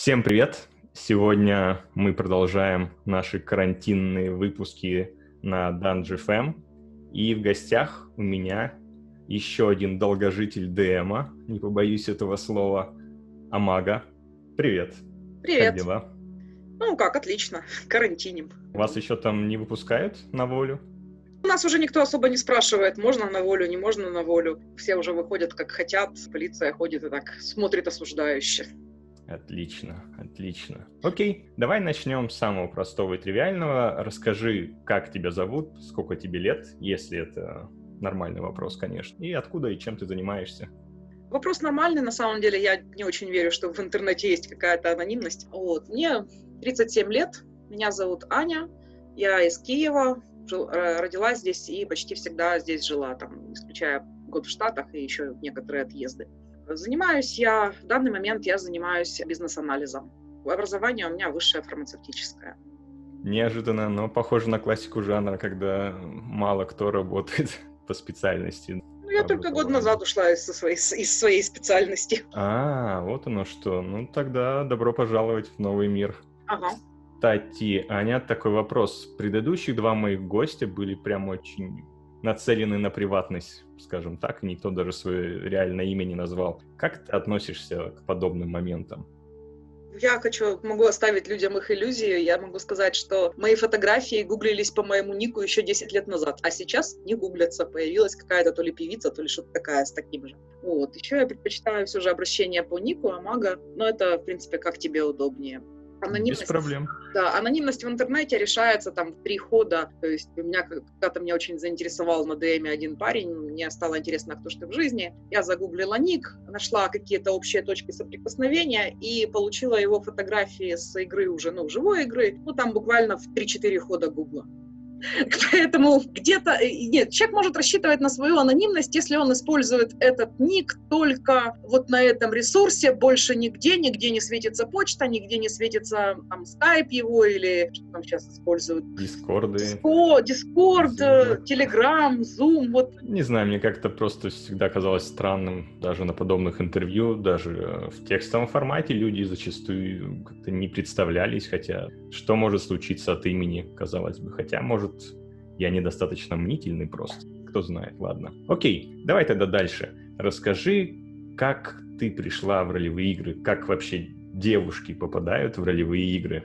Всем привет! Сегодня мы продолжаем наши карантинные выпуски на Dungeon И в гостях у меня еще один долгожитель ДМа, не побоюсь этого слова, Амага. Привет! Привет! Как дела? Ну как, отлично, карантиним. Вас еще там не выпускают на волю? У нас уже никто особо не спрашивает, можно на волю, не можно на волю. Все уже выходят как хотят, полиция ходит и так смотрит осуждающе. Отлично, отлично. Окей, давай начнем с самого простого и тривиального. Расскажи, как тебя зовут, сколько тебе лет, если это нормальный вопрос, конечно, и откуда и чем ты занимаешься. Вопрос нормальный, на самом деле, я не очень верю, что в интернете есть какая-то анонимность. Вот. Мне 37 лет, меня зовут Аня, я из Киева, жил, э, родилась здесь и почти всегда здесь жила, там, исключая год в Штатах и еще некоторые отъезды. Занимаюсь я, в данный момент я занимаюсь бизнес-анализом. Образование у меня высшее фармацевтическое. Неожиданно, но похоже на классику жанра, когда мало кто работает по специальности. Ну, я только год назад ушла из своей, из своей специальности. А, вот оно что. Ну, тогда добро пожаловать в новый мир. Ага. Кстати, Аня, такой вопрос. Предыдущие два моих гостя были прям очень нацелены на приватность, скажем так, никто даже свое реальное имя не назвал. Как ты относишься к подобным моментам? Я хочу, могу оставить людям их иллюзию. Я могу сказать, что мои фотографии гуглились по моему нику еще 10 лет назад, а сейчас не гуглятся. Появилась какая-то то ли певица, то ли что-то такая с таким же. Вот. Еще я предпочитаю все же обращение по нику, амага, но это, в принципе, как тебе удобнее. Анонимность, Без проблем. Да, анонимность в интернете решается там в три хода. То есть у меня когда-то меня очень заинтересовал на ДМе один парень, мне стало интересно, кто что в жизни. Я загуглила ник, нашла какие-то общие точки соприкосновения и получила его фотографии с игры уже, ну, живой игры, ну, там буквально в 3-4 хода гугла. Поэтому где-то... Э, нет, человек может рассчитывать на свою анонимность, если он использует этот ник только вот на этом ресурсе, больше нигде, нигде не светится почта, нигде не светится там скайп его или что там сейчас используют? Дискорды. Диско, Дискорд, Телеграм, Зум, вот. Не знаю, мне как-то просто всегда казалось странным, даже на подобных интервью, даже э, в текстовом формате люди зачастую как-то не представлялись, хотя что может случиться от имени, казалось бы, хотя может может, я недостаточно мнительный просто. Кто знает, ладно. Окей, давай тогда дальше. Расскажи, как ты пришла в ролевые игры, как вообще девушки попадают в ролевые игры?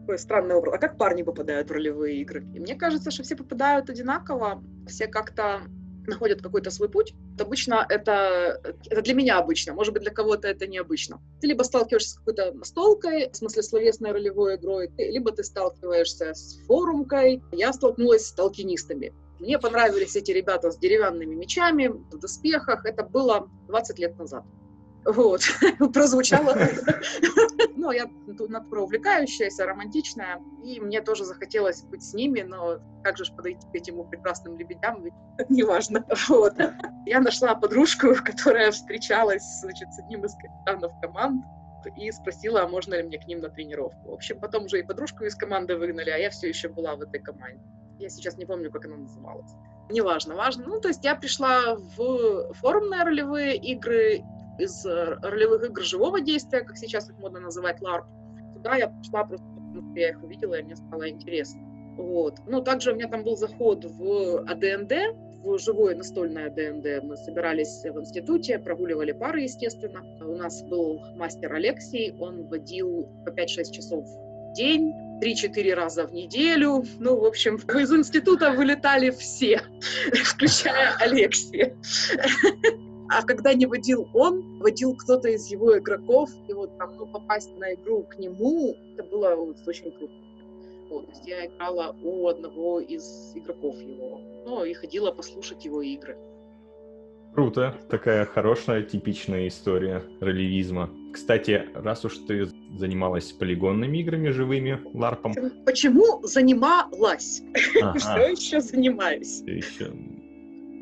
Такой странный образ. А как парни попадают в ролевые игры? И мне кажется, что все попадают одинаково, все как-то находят какой-то свой путь. Обычно это, это для меня обычно, может быть, для кого-то это необычно. Ты либо сталкиваешься с какой-то настолкой, в смысле словесной ролевой игрой, либо ты сталкиваешься с форумкой. Я столкнулась с толкинистами. Мне понравились эти ребята с деревянными мечами, в доспехах. Это было 20 лет назад. Вот, прозвучало. Ну, я натура увлекающаяся, романтичная, и мне тоже захотелось быть с ними, но как же подойти к этим прекрасным лебедям, ведь неважно. Вот. Я нашла подружку, которая встречалась значит, с одним из капитанов команд, и спросила, а можно ли мне к ним на тренировку. В общем, потом уже и подружку из команды выгнали, а я все еще была в этой команде. Я сейчас не помню, как она называлась. Неважно, важно. Ну, то есть я пришла в форумные ролевые игры, из э, ролевых игр живого действия, как сейчас их модно называть, LARP. Туда я пошла просто потому, что я их увидела, и мне стало интересно. Вот. Ну, также у меня там был заход в АДНД, в живое настольное АДНД. Мы собирались в институте, прогуливали пары, естественно. У нас был мастер Алексей, он водил по 5-6 часов в день, 3-4 раза в неделю. Ну, в общем, из института вылетали все, включая Алексея. А когда не водил он, водил кто-то из его игроков, и вот там, ну, попасть на игру к нему, это было вот, очень круто. Вот, то есть я играла у одного из игроков его, ну, и ходила послушать его игры. Круто. Такая хорошая, типичная история ролевизма. Кстати, раз уж ты занималась полигонными играми живыми, ларпом... Почему занималась? Ага. Что еще занимаюсь? Еще...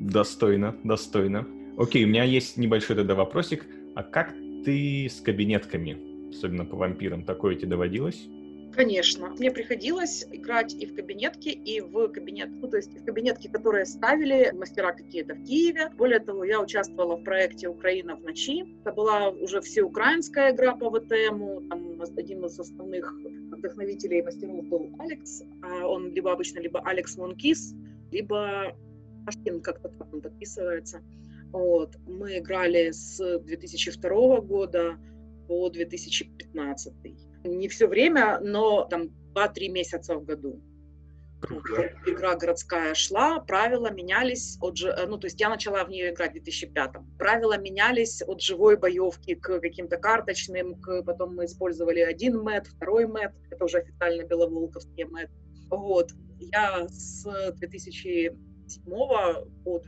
Достойно, достойно. Окей, у меня есть небольшой тогда вопросик. А как ты с кабинетками, особенно по вампирам, такое тебе доводилось? Конечно. Мне приходилось играть и в кабинетке, и в кабинет, ну, то есть в кабинетке, которые ставили мастера какие-то в Киеве. Более того, я участвовала в проекте «Украина в ночи». Это была уже всеукраинская игра по ВТМу. Там один из основных вдохновителей мастеров был Алекс. А он либо обычно либо Алекс Монкис, либо Ашкин как-то так он подписывается. Вот. Мы играли с 2002 года по 2015. Не все время, но там 2-3 месяца в году. Круто. Игра городская шла, правила менялись от э, ну то есть я начала в нее играть в 2005 Правила менялись от живой боевки к каким-то карточным, к потом мы использовали один мэт, второй мэт, это уже официально беловолковский мэт. Вот. Я с 2007 по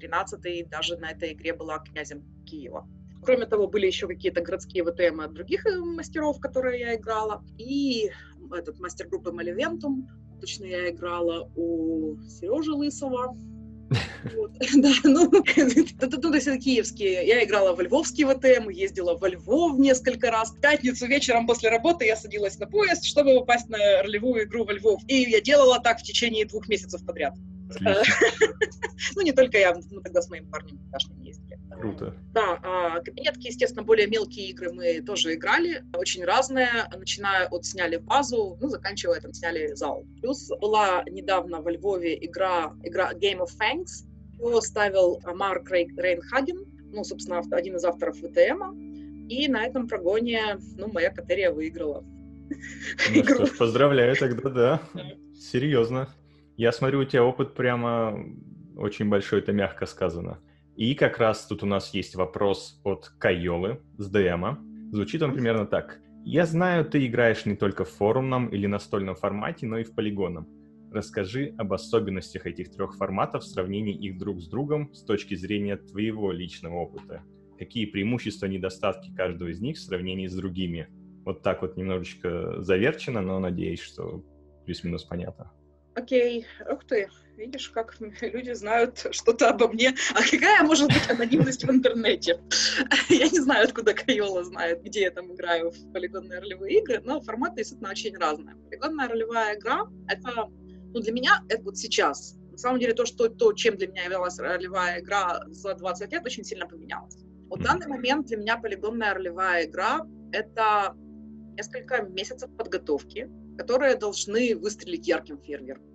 2013 даже на этой игре была князем Киева. Кроме того, были еще какие-то городские ВТМ от других э, мастеров, которые я играла. И этот мастер группы Маливентум. Точно я играла у Сережи Лысова. Вот. Да, ну, ну, то есть киевские. Я играла во львовский ВТМ, ездила во Львов несколько раз. В пятницу вечером после работы я садилась на поезд, чтобы попасть на ролевую игру во Львов. И я делала так в течение двух месяцев подряд. Ну, не только я, мы тогда с моим парнем Дашным ездили. Круто. Да, а, кабинетки, естественно, более мелкие игры мы тоже играли, очень разные, начиная от сняли базу, ну, заканчивая там сняли зал. Плюс была недавно во Львове игра, игра Game of Fangs, его ставил Марк Рейнхаген, ну, собственно, один из авторов ВТМ, и на этом прогоне, ну, моя катерия выиграла. Ну что ж, поздравляю тогда, да. Серьезно. Я смотрю, у тебя опыт прямо очень большой, это мягко сказано. И как раз тут у нас есть вопрос от Кайолы с ДМа. Звучит он примерно так. Я знаю, ты играешь не только в форумном или настольном формате, но и в полигонном. Расскажи об особенностях этих трех форматов, сравнении их друг с другом с точки зрения твоего личного опыта. Какие преимущества, недостатки каждого из них в сравнении с другими? Вот так вот немножечко заверчено, но надеюсь, что плюс-минус понятно. Окей, ух ты, видишь, как люди знают что-то обо мне. А какая может быть анонимность в интернете? Я не знаю, откуда Кайола знает, где я там играю в полигонные ролевые игры, но форматы действительно очень разные. Полигонная ролевая игра — это, ну, для меня, это вот сейчас. На самом деле, то, что, то, чем для меня являлась ролевая игра за 20 лет, очень сильно поменялось. Вот в данный момент для меня полигонная ролевая игра — это несколько месяцев подготовки, которые должны выстрелить ярким фейерверком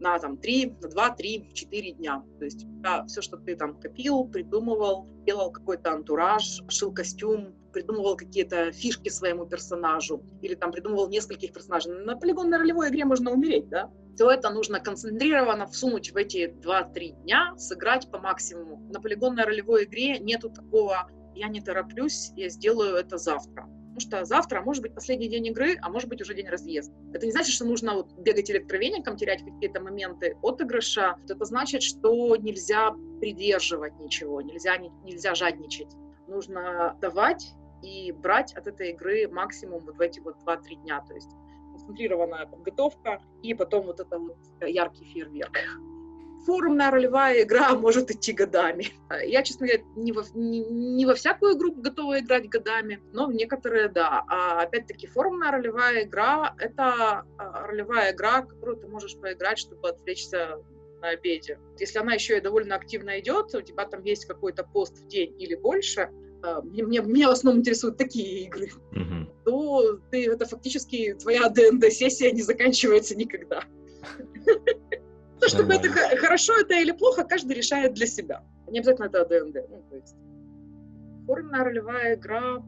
на там 3, на 2, 3, 4 дня. То есть да, все, что ты там копил, придумывал, делал какой-то антураж, шил костюм, придумывал какие-то фишки своему персонажу или там придумывал нескольких персонажей. На полигонной ролевой игре можно умереть, да? Все это нужно концентрированно всунуть в эти 2-3 дня, сыграть по максимуму. На полигонной ролевой игре нету такого «я не тороплюсь, я сделаю это завтра» что завтра может быть последний день игры, а может быть уже день разъезда. Это не значит, что нужно вот бегать электровеником, терять какие-то моменты отыгрыша. Это значит, что нельзя придерживать ничего, нельзя, нельзя жадничать. Нужно давать и брать от этой игры максимум вот в эти вот 2-3 дня. То есть концентрированная подготовка и потом вот это вот яркий фейерверк форумная ролевая игра может идти годами. Я, честно говоря, не во, не, не во всякую игру готова играть годами, но в некоторые да. А опять-таки форумная ролевая игра — это а, ролевая игра, которую ты можешь поиграть, чтобы отвлечься на обеде. Если она еще и довольно активно идет, у тебя там есть какой-то пост в день или больше, а, мне, меня в основном интересуют такие игры, mm-hmm. то ты, это фактически твоя ДНД-сессия не заканчивается никогда. То, чтобы это хорошо это или плохо, каждый решает для себя. Не обязательно это АДНД. Ну, то есть форумная ролевая игра,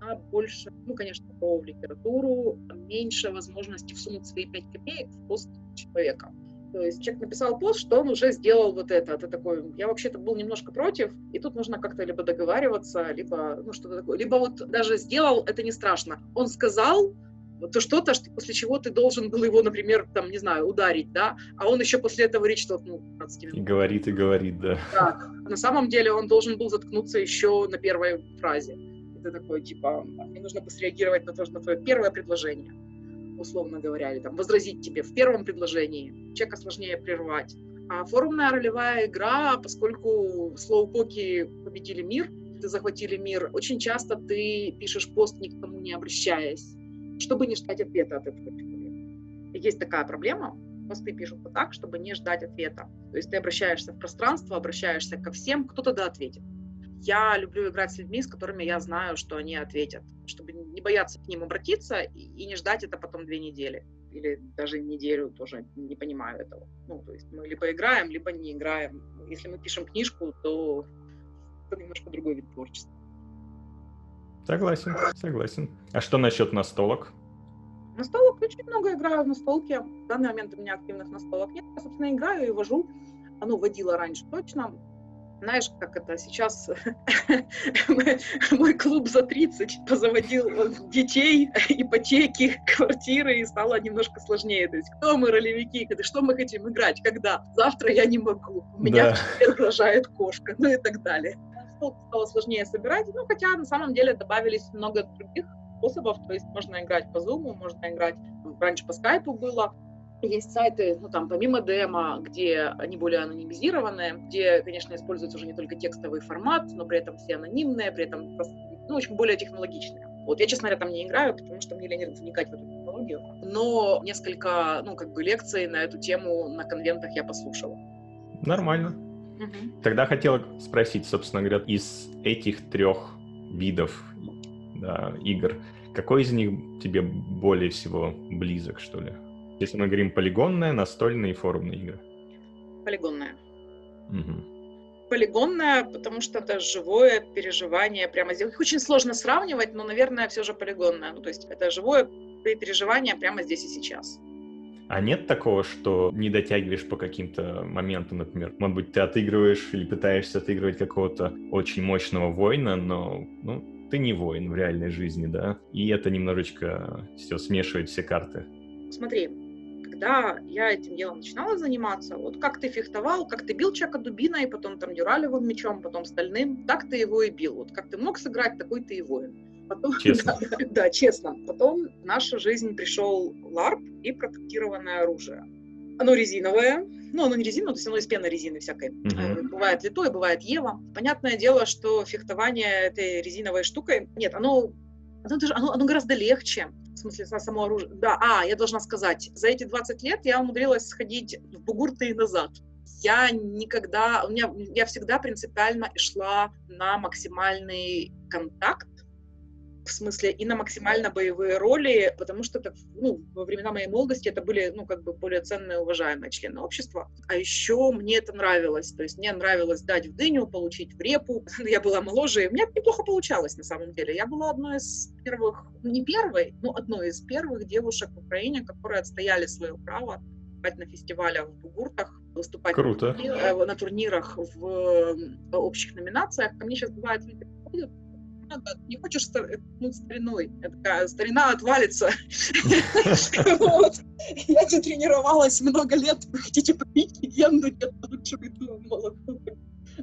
она больше, ну, конечно, про литературу, меньше возможности всунуть свои пять копеек в пост человека. То есть человек написал пост, что он уже сделал вот это. Это такой, я вообще-то был немножко против, и тут нужно как-то либо договариваться, либо, ну, что-то такое. Либо вот даже сделал, это не страшно. Он сказал, то что-то, что, после чего ты должен был его, например, там, не знаю, ударить, да, а он еще после этого что, ну, 15 минут. И говорит, и говорит, да. Так, на самом деле он должен был заткнуться еще на первой фразе. Это такой, типа, мне нужно бы среагировать на то, на твое первое предложение, условно говоря, или там возразить тебе в первом предложении. Человека сложнее прервать. А форумная ролевая игра, поскольку слоупоки победили мир, ты захватили мир, очень часто ты пишешь пост, никому не обращаясь чтобы не ждать ответа от этого человека. Есть такая проблема, посты пишутся так, чтобы не ждать ответа. То есть ты обращаешься в пространство, обращаешься ко всем, кто тогда ответит. я люблю играть с людьми, с которыми я знаю, что они ответят, чтобы не бояться к ним обратиться и, не ждать это потом две недели или даже неделю тоже не понимаю этого. Ну, то есть мы либо играем, либо не играем. Если мы пишем книжку, то это немножко другой вид творчества. Согласен, согласен. А что насчет настолок? Настолок очень много играю в настолке. В данный момент у меня активных настолок нет. Я, собственно, играю и вожу. Оно водила раньше точно. Знаешь, как это сейчас мой клуб за 30 позаводил детей, ипотеки, квартиры, и стало немножко сложнее. То есть кто мы ролевики, что мы хотим играть, когда? Завтра я не могу, у меня да. угрожает кошка, ну и так далее. Стало сложнее собирать, ну хотя на самом деле добавились много других способов, то есть можно играть по Zoom, можно играть, раньше по скайпу было, есть сайты, ну там помимо демо, где они более анонимизированные, где, конечно, используется уже не только текстовый формат, но при этом все анонимные, при этом ну, очень более технологичные. Вот я, честно говоря, там не играю, потому что мне лень вникать в эту технологию. Но несколько, ну, как бы лекций на эту тему на конвентах я послушала. Нормально. Угу. Тогда хотела спросить, собственно говоря, из этих трех видов да, игр, какой из них тебе более всего близок, что ли? Если мы говорим полигонная, настольная и форумные игры. Полигонная. Угу. Полигонная, потому что это живое переживание прямо здесь. Их очень сложно сравнивать, но, наверное, все же полигонная. Ну, то есть это живое переживание прямо здесь и сейчас. А нет такого, что не дотягиваешь по каким-то моментам, например? Может быть, ты отыгрываешь или пытаешься отыгрывать какого-то очень мощного воина, но ну, ты не воин в реальной жизни, да? И это немножечко все смешивает все карты. Смотри, когда я этим делом начинала заниматься, вот как ты фехтовал, как ты бил человека дубиной, потом там дюралевым мечом, потом стальным, так ты его и бил. Вот как ты мог сыграть, такой ты и воин. Потом, честно. Да, да, честно. Потом в нашу жизнь пришел ларп и протектированное оружие. Оно резиновое, ну, оно не резиновое, то есть оно из пены резины всякой. Uh-huh. Бывает литое, бывает Ева. Понятное дело, что фехтование этой резиновой штукой, нет, оно, оно, даже, оно, оно гораздо легче в смысле, само оружие. Да, а, я должна сказать, за эти 20 лет я умудрилась сходить в бугурты и назад. Я никогда, у меня, я всегда принципиально шла на максимальный контакт в смысле и на максимально боевые роли, потому что это, ну, во времена моей молодости это были, ну, как бы более ценные, уважаемые члены общества. А еще мне это нравилось, то есть мне нравилось дать в дыню, получить в репу. Я была моложе, и у меня неплохо получалось на самом деле. Я была одной из первых, не первой, но одной из первых девушек в Украине, которые отстояли свое право на фестивалях в Бугуртах, выступать Круто. На, турнирах, на турнирах в общих номинациях. Ко мне сейчас бывает люди приходят, надо, не хочешь ну, стариной, такая старина отвалится. Я не тренировалась много лет, вы хотите попить легенду, нет, лучше иду молоко.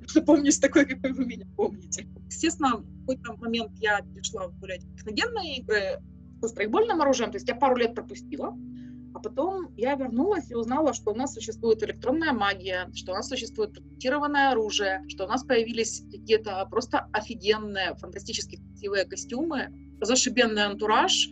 Запомнюсь такой, какой вы меня помните. Естественно, в какой-то момент я перешла в более техногенные игры со страйкбольным оружием, то есть я пару лет пропустила, потом я вернулась и узнала, что у нас существует электронная магия, что у нас существует протектированное оружие, что у нас появились какие-то просто офигенные, фантастически красивые костюмы, зашибенный антураж.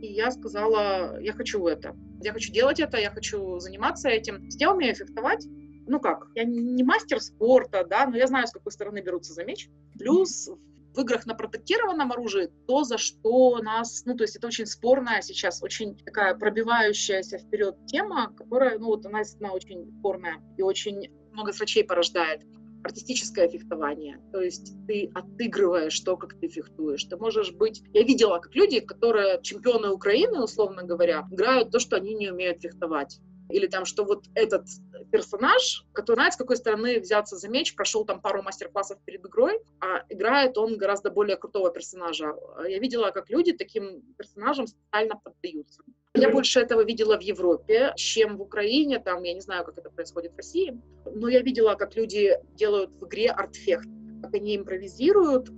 И я сказала, я хочу это. Я хочу делать это, я хочу заниматься этим. Я умею фехтовать, ну как, я не мастер спорта, да, но я знаю, с какой стороны берутся за меч. Плюс в играх на протектированном оружии то, за что нас, ну, то есть это очень спорная сейчас, очень такая пробивающаяся вперед тема, которая, ну, вот она, она очень спорная и очень много срачей порождает артистическое фехтование. То есть ты отыгрываешь то, как ты фехтуешь. Ты можешь быть... Я видела, как люди, которые чемпионы Украины, условно говоря, играют то, что они не умеют фехтовать или там, что вот этот персонаж, который знает, с какой стороны взяться за меч, прошел там пару мастер-классов перед игрой, а играет он гораздо более крутого персонажа. Я видела, как люди таким персонажам специально поддаются. Я больше этого видела в Европе, чем в Украине, там, я не знаю, как это происходит в России, но я видела, как люди делают в игре артфехт, как они импровизируют,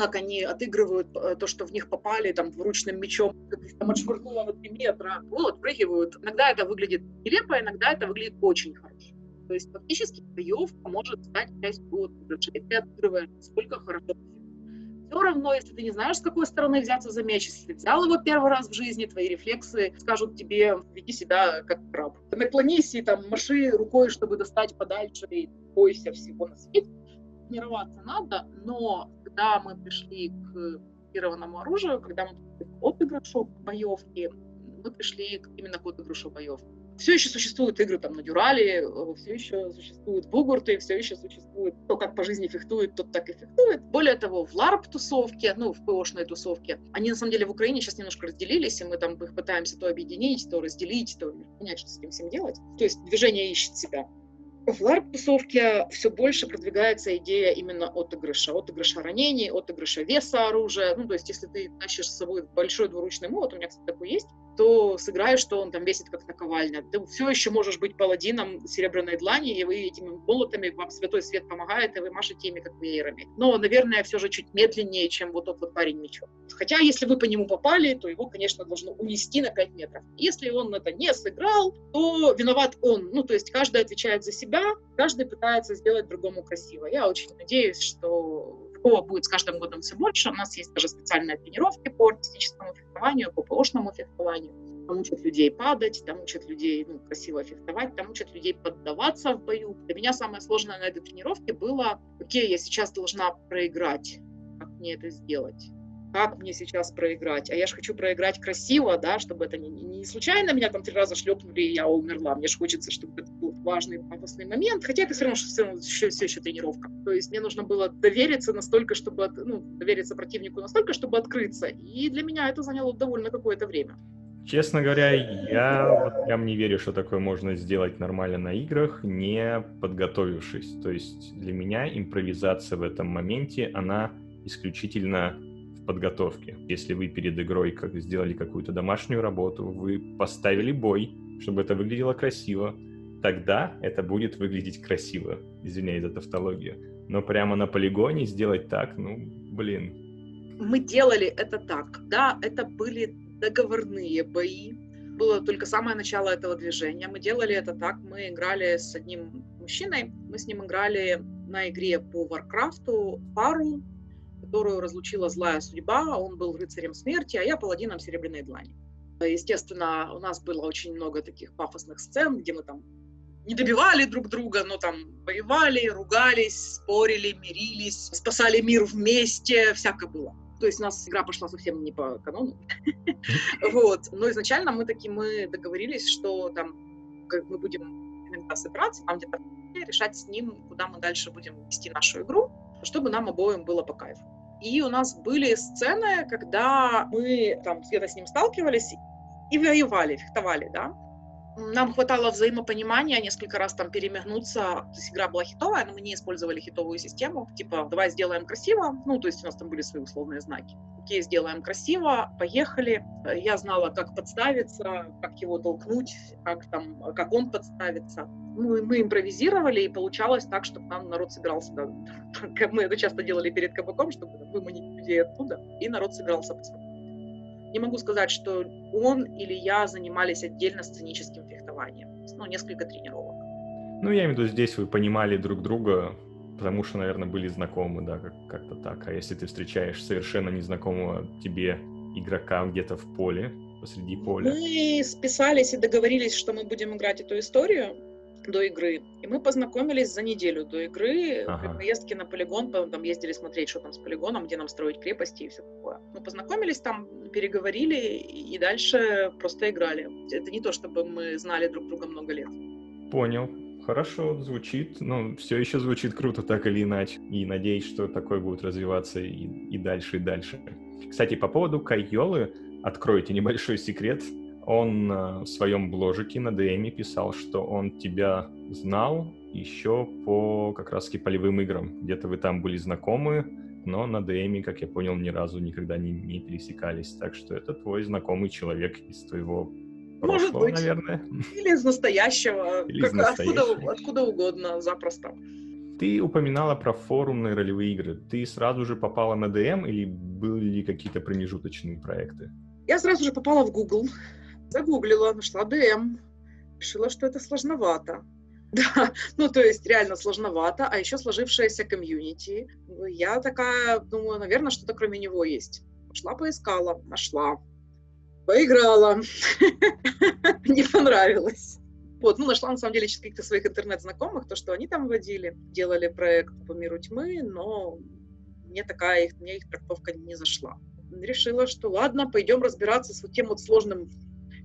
как они отыгрывают э, то, что в них попали там вручным мечом, там отшвырнуло на 3 метра, вот, прыгивают. Иногда это выглядит нелепо, иногда это выглядит очень хорошо. То есть фактически боевка может стать частью отыгрыша, и ты отыгрываешь, сколько хорошо все равно, если ты не знаешь, с какой стороны взяться за меч, если ты взял его первый раз в жизни, твои рефлексы скажут тебе, веди себя как краб. Наклонись и там маши рукой, чтобы достать подальше, и бойся всего на свете тренироваться надо, но когда мы пришли к фиксированному оружию, когда мы пришли к отыгрышу боевки, мы пришли именно к отыгрышу боевки. Все еще существуют игры там на Дюрале, э, все еще существуют бугурты, все еще существует то, как по жизни фехтует, тот так и фехтует. Более того, в ларп-тусовке, ну, в ПОшной тусовке, они на самом деле в Украине сейчас немножко разделились, и мы там их пытаемся то объединить, то разделить, то понять, что с этим всем делать. То есть движение ищет себя. В ларп-тусовке все больше продвигается идея именно отыгрыша. Отыгрыша ранений, отыгрыша веса оружия. Ну, то есть, если ты тащишь с собой большой двуручный молот, у меня, кстати, такой есть, то сыграешь, что он там весит как наковальня. Ты все еще можешь быть паладином серебряной длани, и вы этими молотами, вам святой свет помогает, и вы машете ими как веерами. Но, наверное, все же чуть медленнее, чем вот тот вот парень мечом. Хотя, если вы по нему попали, то его, конечно, должно унести на 5 метров. Если он это не сыграл, то виноват он. Ну, то есть каждый отвечает за себя, каждый пытается сделать другому красиво. Я очень надеюсь, что Такого будет с каждым годом все больше. У нас есть даже специальные тренировки по артистическому фехтованию, по ПОшному фехтованию. Там учат людей падать, там учат людей ну, красиво фехтовать, там учат людей поддаваться в бою. Для меня самое сложное на этой тренировке было, окей, я сейчас должна проиграть. Как мне это сделать? Как мне сейчас проиграть? А я же хочу проиграть красиво, да, чтобы это не, не случайно меня там три раза шлепнули, и я умерла. Мне же хочется, чтобы это был важный, пафосный момент. Хотя это все равно, все, равно все, все еще тренировка. То есть мне нужно было довериться настолько, чтобы, ну, довериться противнику настолько, чтобы открыться. И для меня это заняло довольно какое-то время. Честно говоря, я вот прям не верю, что такое можно сделать нормально на играх, не подготовившись. То есть для меня импровизация в этом моменте, она исключительно подготовке. Если вы перед игрой как сделали какую-то домашнюю работу, вы поставили бой, чтобы это выглядело красиво, тогда это будет выглядеть красиво. Извиняюсь за тавтологию. Но прямо на полигоне сделать так, ну, блин. Мы делали это так. Да, это были договорные бои. Было только самое начало этого движения. Мы делали это так. Мы играли с одним мужчиной. Мы с ним играли на игре по Варкрафту пару которую разлучила злая судьба. Он был рыцарем смерти, а я паладином серебряной длани. Естественно, у нас было очень много таких пафосных сцен, где мы там не добивали друг друга, но там воевали, ругались, спорили, мирились, спасали мир вместе, всякое было. То есть у нас игра пошла совсем не по канону. Вот. Но изначально мы такие, мы договорились, что там мы будем иногда собираться, там где-то решать с ним, куда мы дальше будем вести нашу игру, чтобы нам обоим было по кайфу. И у нас были сцены, когда мы там где-то с ним сталкивались и воевали, фехтовали, да. Нам хватало взаимопонимания несколько раз там перемигнуться. То есть игра была хитовая, но мы не использовали хитовую систему. Типа, давай сделаем красиво. Ну, то есть у нас там были свои условные знаки. Окей, сделаем красиво, поехали. Я знала, как подставиться, как его толкнуть, как там, как он подставится мы, мы импровизировали, и получалось так, чтобы нам народ собирался, да, мы это часто делали перед кабаком, чтобы выманить людей оттуда, и народ собирался посмотреть. Не могу сказать, что он или я занимались отдельно сценическим фехтованием. Ну, несколько тренировок. Ну, я имею в виду, здесь вы понимали друг друга, потому что, наверное, были знакомы, да, как- как-то так. А если ты встречаешь совершенно незнакомого тебе игрока где-то в поле, посреди поля? Мы списались и договорились, что мы будем играть эту историю до игры. И мы познакомились за неделю до игры, ага. при поездке на полигон, там ездили смотреть, что там с полигоном, где нам строить крепости и все такое. Мы познакомились там, переговорили и дальше просто играли. Это не то, чтобы мы знали друг друга много лет. Понял. Хорошо, звучит, но все еще звучит круто так или иначе. И надеюсь, что такое будет развиваться и, и дальше, и дальше. Кстати, по поводу Кайолы, откройте небольшой секрет он э, в своем бложике на DM писал, что он тебя знал еще по как раз-таки полевым играм. Где-то вы там были знакомы, но на DM, как я понял, ни разу никогда не, не пересекались. Так что это твой знакомый человек из твоего Может прошлого, быть. наверное. Или из настоящего. Или как, из настоящего. Откуда, откуда угодно, запросто. Ты упоминала про форумные ролевые игры. Ты сразу же попала на DM или были какие-то промежуточные проекты? Я сразу же попала в Google загуглила, нашла ДМ, решила, что это сложновато. Да, ну то есть реально сложновато, а еще сложившаяся комьюнити. Я такая, думаю, наверное, что-то кроме него есть. Пошла поискала, нашла, поиграла, не понравилось. Вот, ну, нашла, на самом деле, через каких-то своих интернет-знакомых, то, что они там водили, делали проект по миру тьмы, но мне такая их, мне их трактовка не зашла. Решила, что ладно, пойдем разбираться с вот тем вот сложным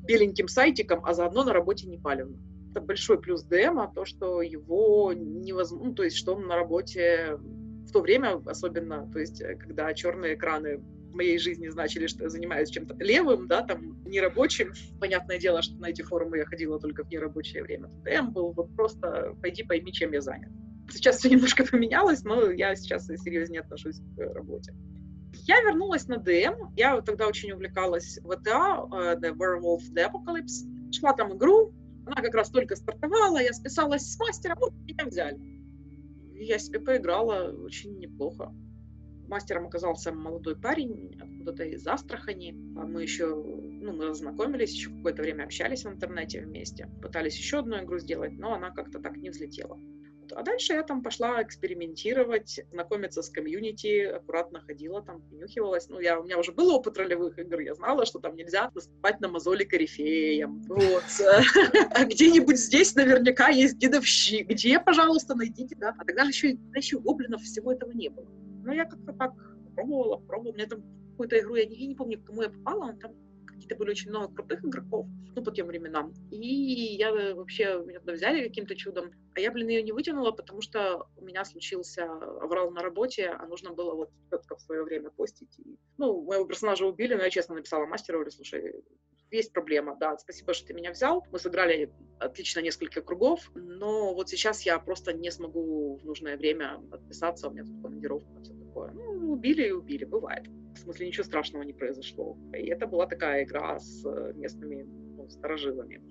беленьким сайтиком, а заодно на работе не палевно. Это большой плюс ДМа, то, что его невозможно, ну, то есть, что он на работе в то время особенно, то есть, э, когда черные экраны в моей жизни значили, что я занимаюсь чем-то левым, да, там, нерабочим. Понятное дело, что на эти форумы я ходила только в нерабочее время. ДМ был вот просто «пойди пойми, чем я занят». Сейчас все немножко поменялось, но я сейчас серьезнее отношусь к работе. Я вернулась на ДМ. Я тогда очень увлекалась ВТА, uh, The Werewolf The Apocalypse. Шла там игру, она как раз только стартовала, я списалась с мастером, вот меня взяли. Я себе поиграла очень неплохо. Мастером оказался молодой парень откуда-то из Астрахани. А мы еще, ну, мы знакомились, еще какое-то время общались в интернете вместе. Пытались еще одну игру сделать, но она как-то так не взлетела. А дальше я там пошла экспериментировать, знакомиться с комьюнити, аккуратно ходила там, принюхивалась. Ну, я, у меня уже был опыт ролевых игр, я знала, что там нельзя наступать на мозоли корифеям. Вот. А где-нибудь здесь наверняка есть дедовщик. Где, пожалуйста, найдите, да? А тогда еще, еще гоблинов всего этого не было. Но я как-то так пробовала, пробовала. Мне там какую-то игру, я не, не помню, к кому я попала, он там какие-то были очень много крутых игроков, ну, по тем временам. И я вообще, меня туда взяли каким-то чудом, а я, блин, ее не вытянула, потому что у меня случился аврал на работе, а нужно было вот четко в свое время постить. И, ну, моего персонажа убили, но я честно написала мастеру, говорю, слушай, есть проблема, да, спасибо, что ты меня взял. Мы сыграли отлично несколько кругов, но вот сейчас я просто не смогу в нужное время отписаться, у меня тут командировка, все такое. Ну, убили и убили, бывает. В смысле, ничего страшного не произошло. И это была такая игра с э, местными ну, сторожилами.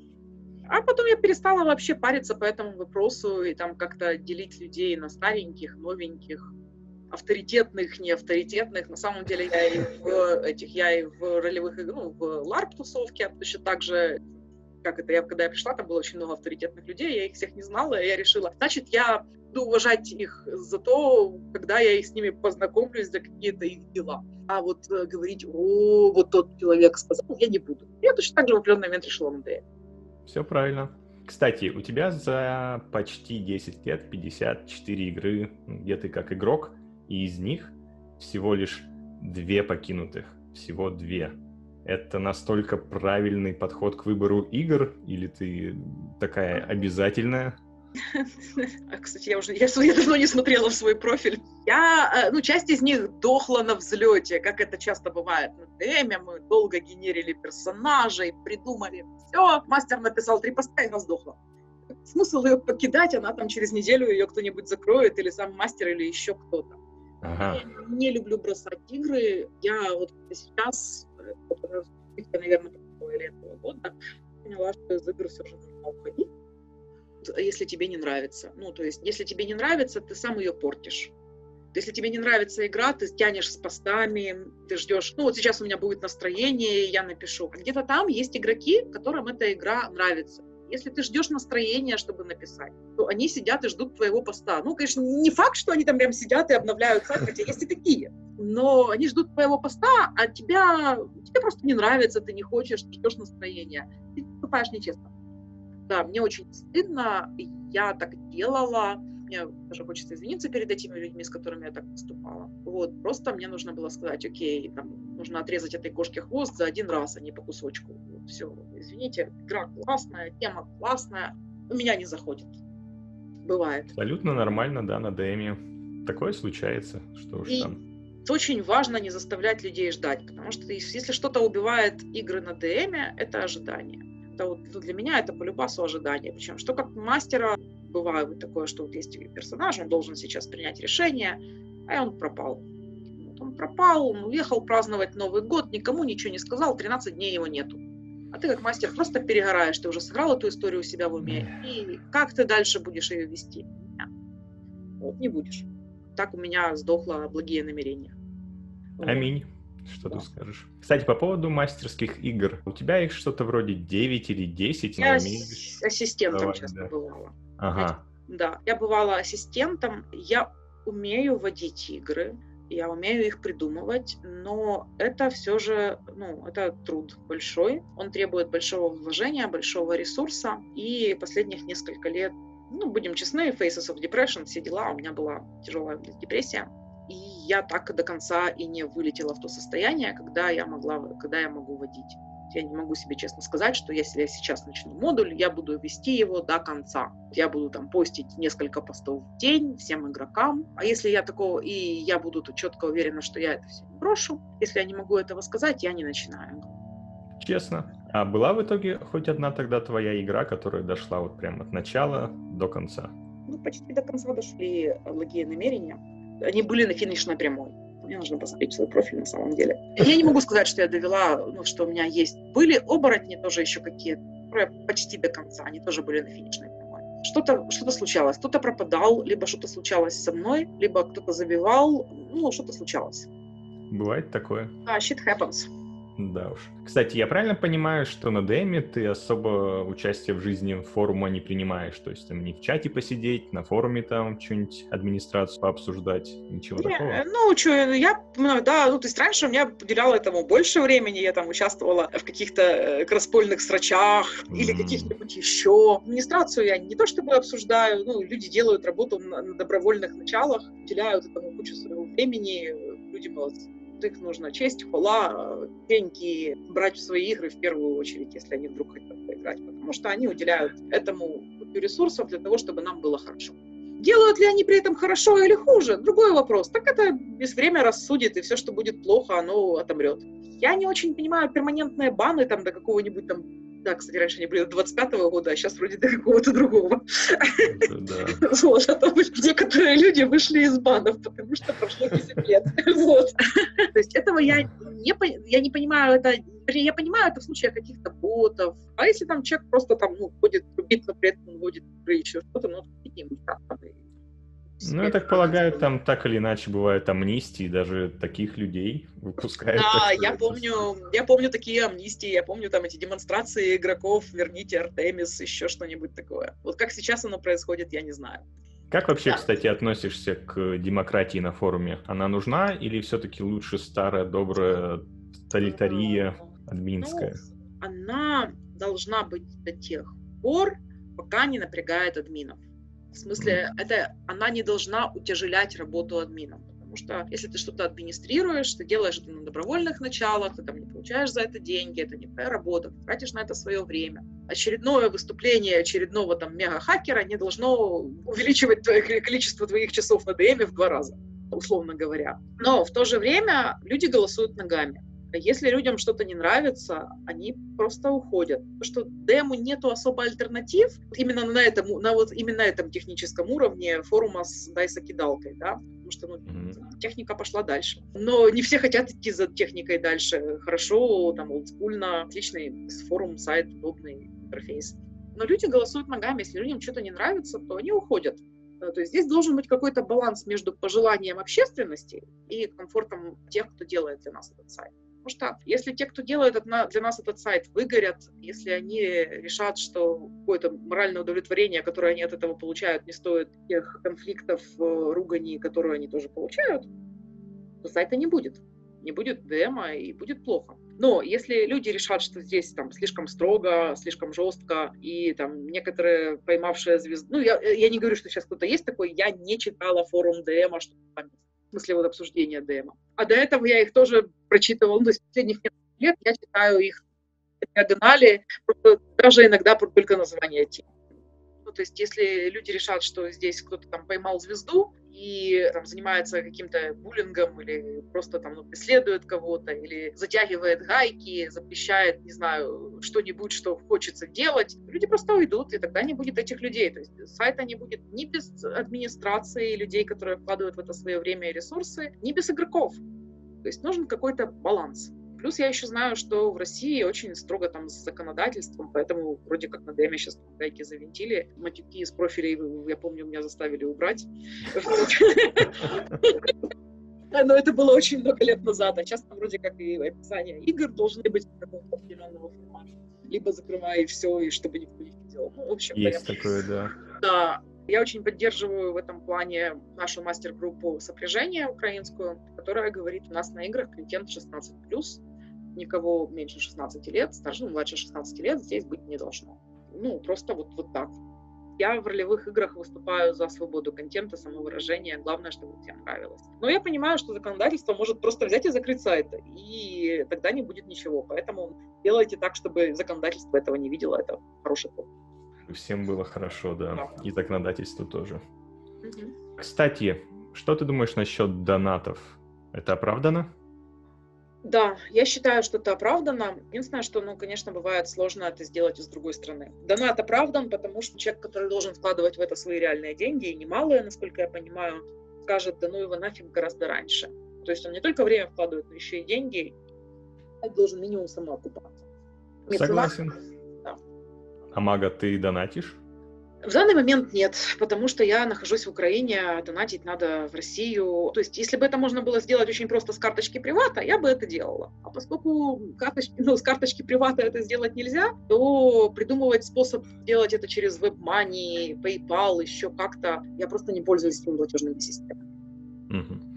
А потом я перестала вообще париться по этому вопросу и там как-то делить людей на стареньких, новеньких, авторитетных, не авторитетных. На самом деле я и в этих, я и в ролевых играх, ну, в ларп-тусовке точно так же как это, я, когда я пришла, там было очень много авторитетных людей, я их всех не знала, и я решила, значит, я буду уважать их за то, когда я их с ними познакомлюсь за какие-то их дела. А вот э, говорить, о, вот тот человек сказал, я не буду. Я точно так же в определенный момент решила на ДН. Все правильно. Кстати, у тебя за почти 10 лет 54 игры, где ты как игрок, и из них всего лишь две покинутых. Всего две. Это настолько правильный подход к выбору игр, или ты такая обязательная? А, кстати, я уже я, я давно не смотрела в свой профиль. Я, э, ну, часть из них дохла на взлете, как это часто бывает на ДМе. Мы долго генерили персонажей, придумали все. Мастер написал три поста, и она сдохла. Смысл ее покидать, она там через неделю ее кто-нибудь закроет, или сам мастер, или еще кто-то. Ага. Я не люблю бросать игры. Я вот сейчас, наверное, или этого года, поняла, что из игр все же нужно уходить, если тебе не нравится. Ну, то есть, если тебе не нравится, ты сам ее портишь. Если тебе не нравится игра, ты тянешь с постами, ты ждешь, ну вот сейчас у меня будет настроение, я напишу. А где-то там есть игроки, которым эта игра нравится. Если ты ждешь настроения, чтобы написать, то они сидят и ждут твоего поста. Ну, конечно, не факт, что они там прям сидят и обновляют сайт, хотя есть и такие. Но они ждут твоего поста, а тебя, тебе просто не нравится, ты не хочешь, ты ждешь настроения. Ты поступаешь нечестно. Да, мне очень стыдно, я так делала, мне даже хочется извиниться перед этими людьми, с которыми я так поступала. Вот, просто мне нужно было сказать, окей, там, нужно отрезать этой кошке хвост за один раз, а не по кусочку. Вот, все, извините, игра классная, тема классная, у меня не заходит. Бывает. Абсолютно нормально, да, на ДМе. Такое случается, что уж И там. Очень важно не заставлять людей ждать, потому что если что-то убивает игры на ДМе, это ожидание. Это вот, ну, для меня это по любасу ожидание. Причем, что как мастера бывает такое, что вот есть персонаж, он должен сейчас принять решение, а он пропал он пропал, он уехал праздновать Новый год, никому ничего не сказал, 13 дней его нету. А ты как мастер просто перегораешь, ты уже сыграл эту историю у себя в уме, и как ты дальше будешь ее вести? Вот не будешь. Так у меня сдохло благие намерения. Аминь. Что да. ты скажешь? Кстати, по поводу мастерских игр. У тебя их что-то вроде 9 или 10? Я с ассистентом Давай, часто да. бывала. Ага. Да, я бывала ассистентом. Я умею водить игры я умею их придумывать, но это все же, ну, это труд большой, он требует большого вложения, большого ресурса, и последних несколько лет, ну, будем честны, Faces of Depression, все дела, у меня была тяжелая депрессия, и я так до конца и не вылетела в то состояние, когда я могла, когда я могу водить. Я не могу себе честно сказать, что если я сейчас начну модуль, я буду вести его до конца. Я буду там постить несколько постов в день всем игрокам. А если я такого, и я буду тут четко уверена, что я это все брошу, если я не могу этого сказать, я не начинаю. Честно. А была в итоге хоть одна тогда твоя игра, которая дошла вот прямо от начала до конца? Ну, почти до конца дошли благие намерения. Они были на финишной прямой. Мне нужно посмотреть свой профиль на самом деле. Я не могу сказать, что я довела, ну, что у меня есть. Были оборотни тоже еще какие-то, почти до конца. Они тоже были на финишной прямой. Что-то что случалось. Кто-то пропадал, либо что-то случалось со мной, либо кто-то забивал. Ну, что-то случалось. Бывает такое? Да, shit happens. Да уж. Кстати, я правильно понимаю, что на ДМе ты особо участие в жизни форума не принимаешь? То есть там не в чате посидеть, на форуме там что-нибудь администрацию пообсуждать, ничего не, такого? Ну, что, я, ну, да, ну, то есть раньше у меня уделяло этому больше времени, я там участвовала в каких-то э, краспольных срачах mm. или каких-нибудь еще. Администрацию я не то чтобы обсуждаю, ну, люди делают работу на, на добровольных началах, уделяют этому кучу своего времени, люди молодцы их нужно честь, хвала, деньги брать в свои игры в первую очередь, если они вдруг хотят поиграть, потому что они уделяют этому ресурсов для того, чтобы нам было хорошо. Делают ли они при этом хорошо или хуже? Другой вопрос. Так это без время рассудит, и все, что будет плохо, оно отомрет. Я не очень понимаю перманентные баны там до какого-нибудь там да, кстати, раньше они были до 25-го года, а сейчас вроде до какого-то другого. Да. Вот, а то некоторые люди вышли из банов, потому что прошло 10 лет. Вот. То есть этого я не, я не понимаю, это я понимаю это в случае каких-то ботов. А если там человек просто там, ну, ходит, трубит, но при этом вводит еще что-то, ну, какие-нибудь ну, я так полагаю, там так или иначе бывают амнистии, даже таких людей выпускают. Да, я помню, я помню такие амнистии, я помню там эти демонстрации игроков, верните Артемис, еще что-нибудь такое. Вот как сейчас оно происходит, я не знаю. Как вообще, да. кстати, относишься к демократии на форуме? Она нужна или все-таки лучше старая добрая тоталитария админская? Ну, она должна быть до тех пор, пока не напрягает админов. В смысле, это она не должна утяжелять работу админам. Потому что если ты что-то администрируешь, ты делаешь это на добровольных началах, ты там не получаешь за это деньги, это не твоя работа, ты тратишь на это свое время. Очередное выступление очередного там мега-хакера не должно увеличивать твое количество твоих часов на ДМе в два раза, условно говоря. Но в то же время люди голосуют ногами. Если людям что-то не нравится, они просто уходят. Потому что дему нету особо альтернатив именно на этом, на вот именно этом техническом уровне форума с дайса-кидалкой, да, потому что ну, mm-hmm. техника пошла дальше. Но не все хотят идти за техникой дальше. Хорошо, там, олдскульно, отличный форум, сайт, удобный интерфейс. Но люди голосуют ногами. Если людям что-то не нравится, то они уходят. Э, то есть здесь должен быть какой-то баланс между пожеланием общественности и комфортом тех, кто делает для нас этот сайт. Потому что если те, кто делает для нас этот сайт, выгорят, если они решат, что какое-то моральное удовлетворение, которое они от этого получают, не стоит тех конфликтов, э, руганий, которые они тоже получают, то сайта не будет. Не будет демо и будет плохо. Но если люди решат, что здесь там слишком строго, слишком жестко, и там некоторые поймавшие звезду... Ну, я, я не говорю, что сейчас кто-то есть такой, я не читала форум демо, что там смысле вот обсуждения демо. А до этого я их тоже прочитывала, ну, то есть последних несколько лет я читаю их диагонали, даже иногда только название тем. То есть если люди решат, что здесь кто-то там поймал звезду, и там, занимается каким-то буллингом или просто там ну, преследует кого-то или затягивает гайки, запрещает, не знаю, что-нибудь, что хочется делать, люди просто уйдут, и тогда не будет этих людей. То есть сайта не будет ни без администрации людей, которые вкладывают в это свое время и ресурсы, ни без игроков. То есть нужен какой-то баланс. Плюс я еще знаю, что в России очень строго там с законодательством, поэтому вроде как на ДМе сейчас гайки завинтили. Матюки из профилей, я помню, меня заставили убрать. Но это было очень много лет назад, а сейчас там вроде как и описание игр должны быть какого-то определенного формата. Либо закрывай и все, и чтобы никто не видел. Ну, в общем, Есть такое, да. Да. Я очень поддерживаю в этом плане нашу мастер-группу сопряжения украинскую, которая говорит, у нас на играх контент 16+, никого меньше 16 лет, старше, ну, младше 16 лет здесь быть не должно. Ну, просто вот, вот так. Я в ролевых играх выступаю за свободу контента, самовыражения. Главное, чтобы всем нравилось. Но я понимаю, что законодательство может просто взять и закрыть сайты, и тогда не будет ничего. Поэтому делайте так, чтобы законодательство этого не видело. Это хороший ход. Всем было хорошо, да. да. И законодательство тоже. Угу. Кстати, что ты думаешь насчет донатов? Это оправдано? Да, я считаю, что это оправдано. Единственное, что, ну, конечно, бывает сложно это сделать с другой стороны. Донат оправдан, потому что человек, который должен вкладывать в это свои реальные деньги, и немалые, насколько я понимаю, скажет, да ну его нафиг гораздо раньше. То есть он не только время вкладывает, но еще и деньги. Он должен минимум самоокупаться. Согласен. Да. А Мага, ты донатишь? В данный момент нет, потому что я нахожусь в Украине, а донатить надо в Россию. То есть, если бы это можно было сделать очень просто с карточки привата, я бы это делала. А поскольку карточ... ну, с карточки привата это сделать нельзя, то придумывать способ сделать это через WebMoney, PayPal, еще как-то, я просто не пользуюсь этими платежными системами.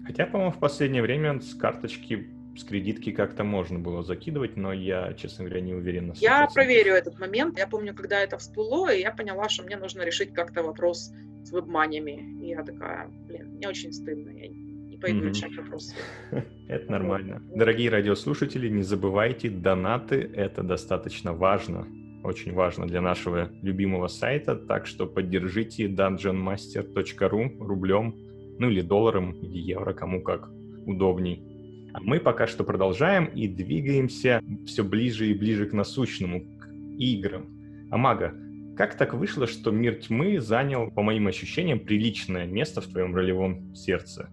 Хотя, по-моему, в последнее время с карточки с кредитки как-то можно было закидывать, но я, честно говоря, не уверен. Я проверю этот момент. Я помню, когда это всплыло, и я поняла, что мне нужно решить как-то вопрос с вебманями. И я такая, блин, мне очень стыдно, я не пойду mm-hmm. решать вопрос. Это нормально. Дорогие радиослушатели, не забывайте, донаты — это достаточно важно очень важно для нашего любимого сайта, так что поддержите dungeonmaster.ru рублем, ну или долларом, или евро, кому как удобней. Мы пока что продолжаем и двигаемся все ближе и ближе к насущному, к играм. Амага, как так вышло, что мир тьмы занял, по моим ощущениям, приличное место в твоем ролевом сердце?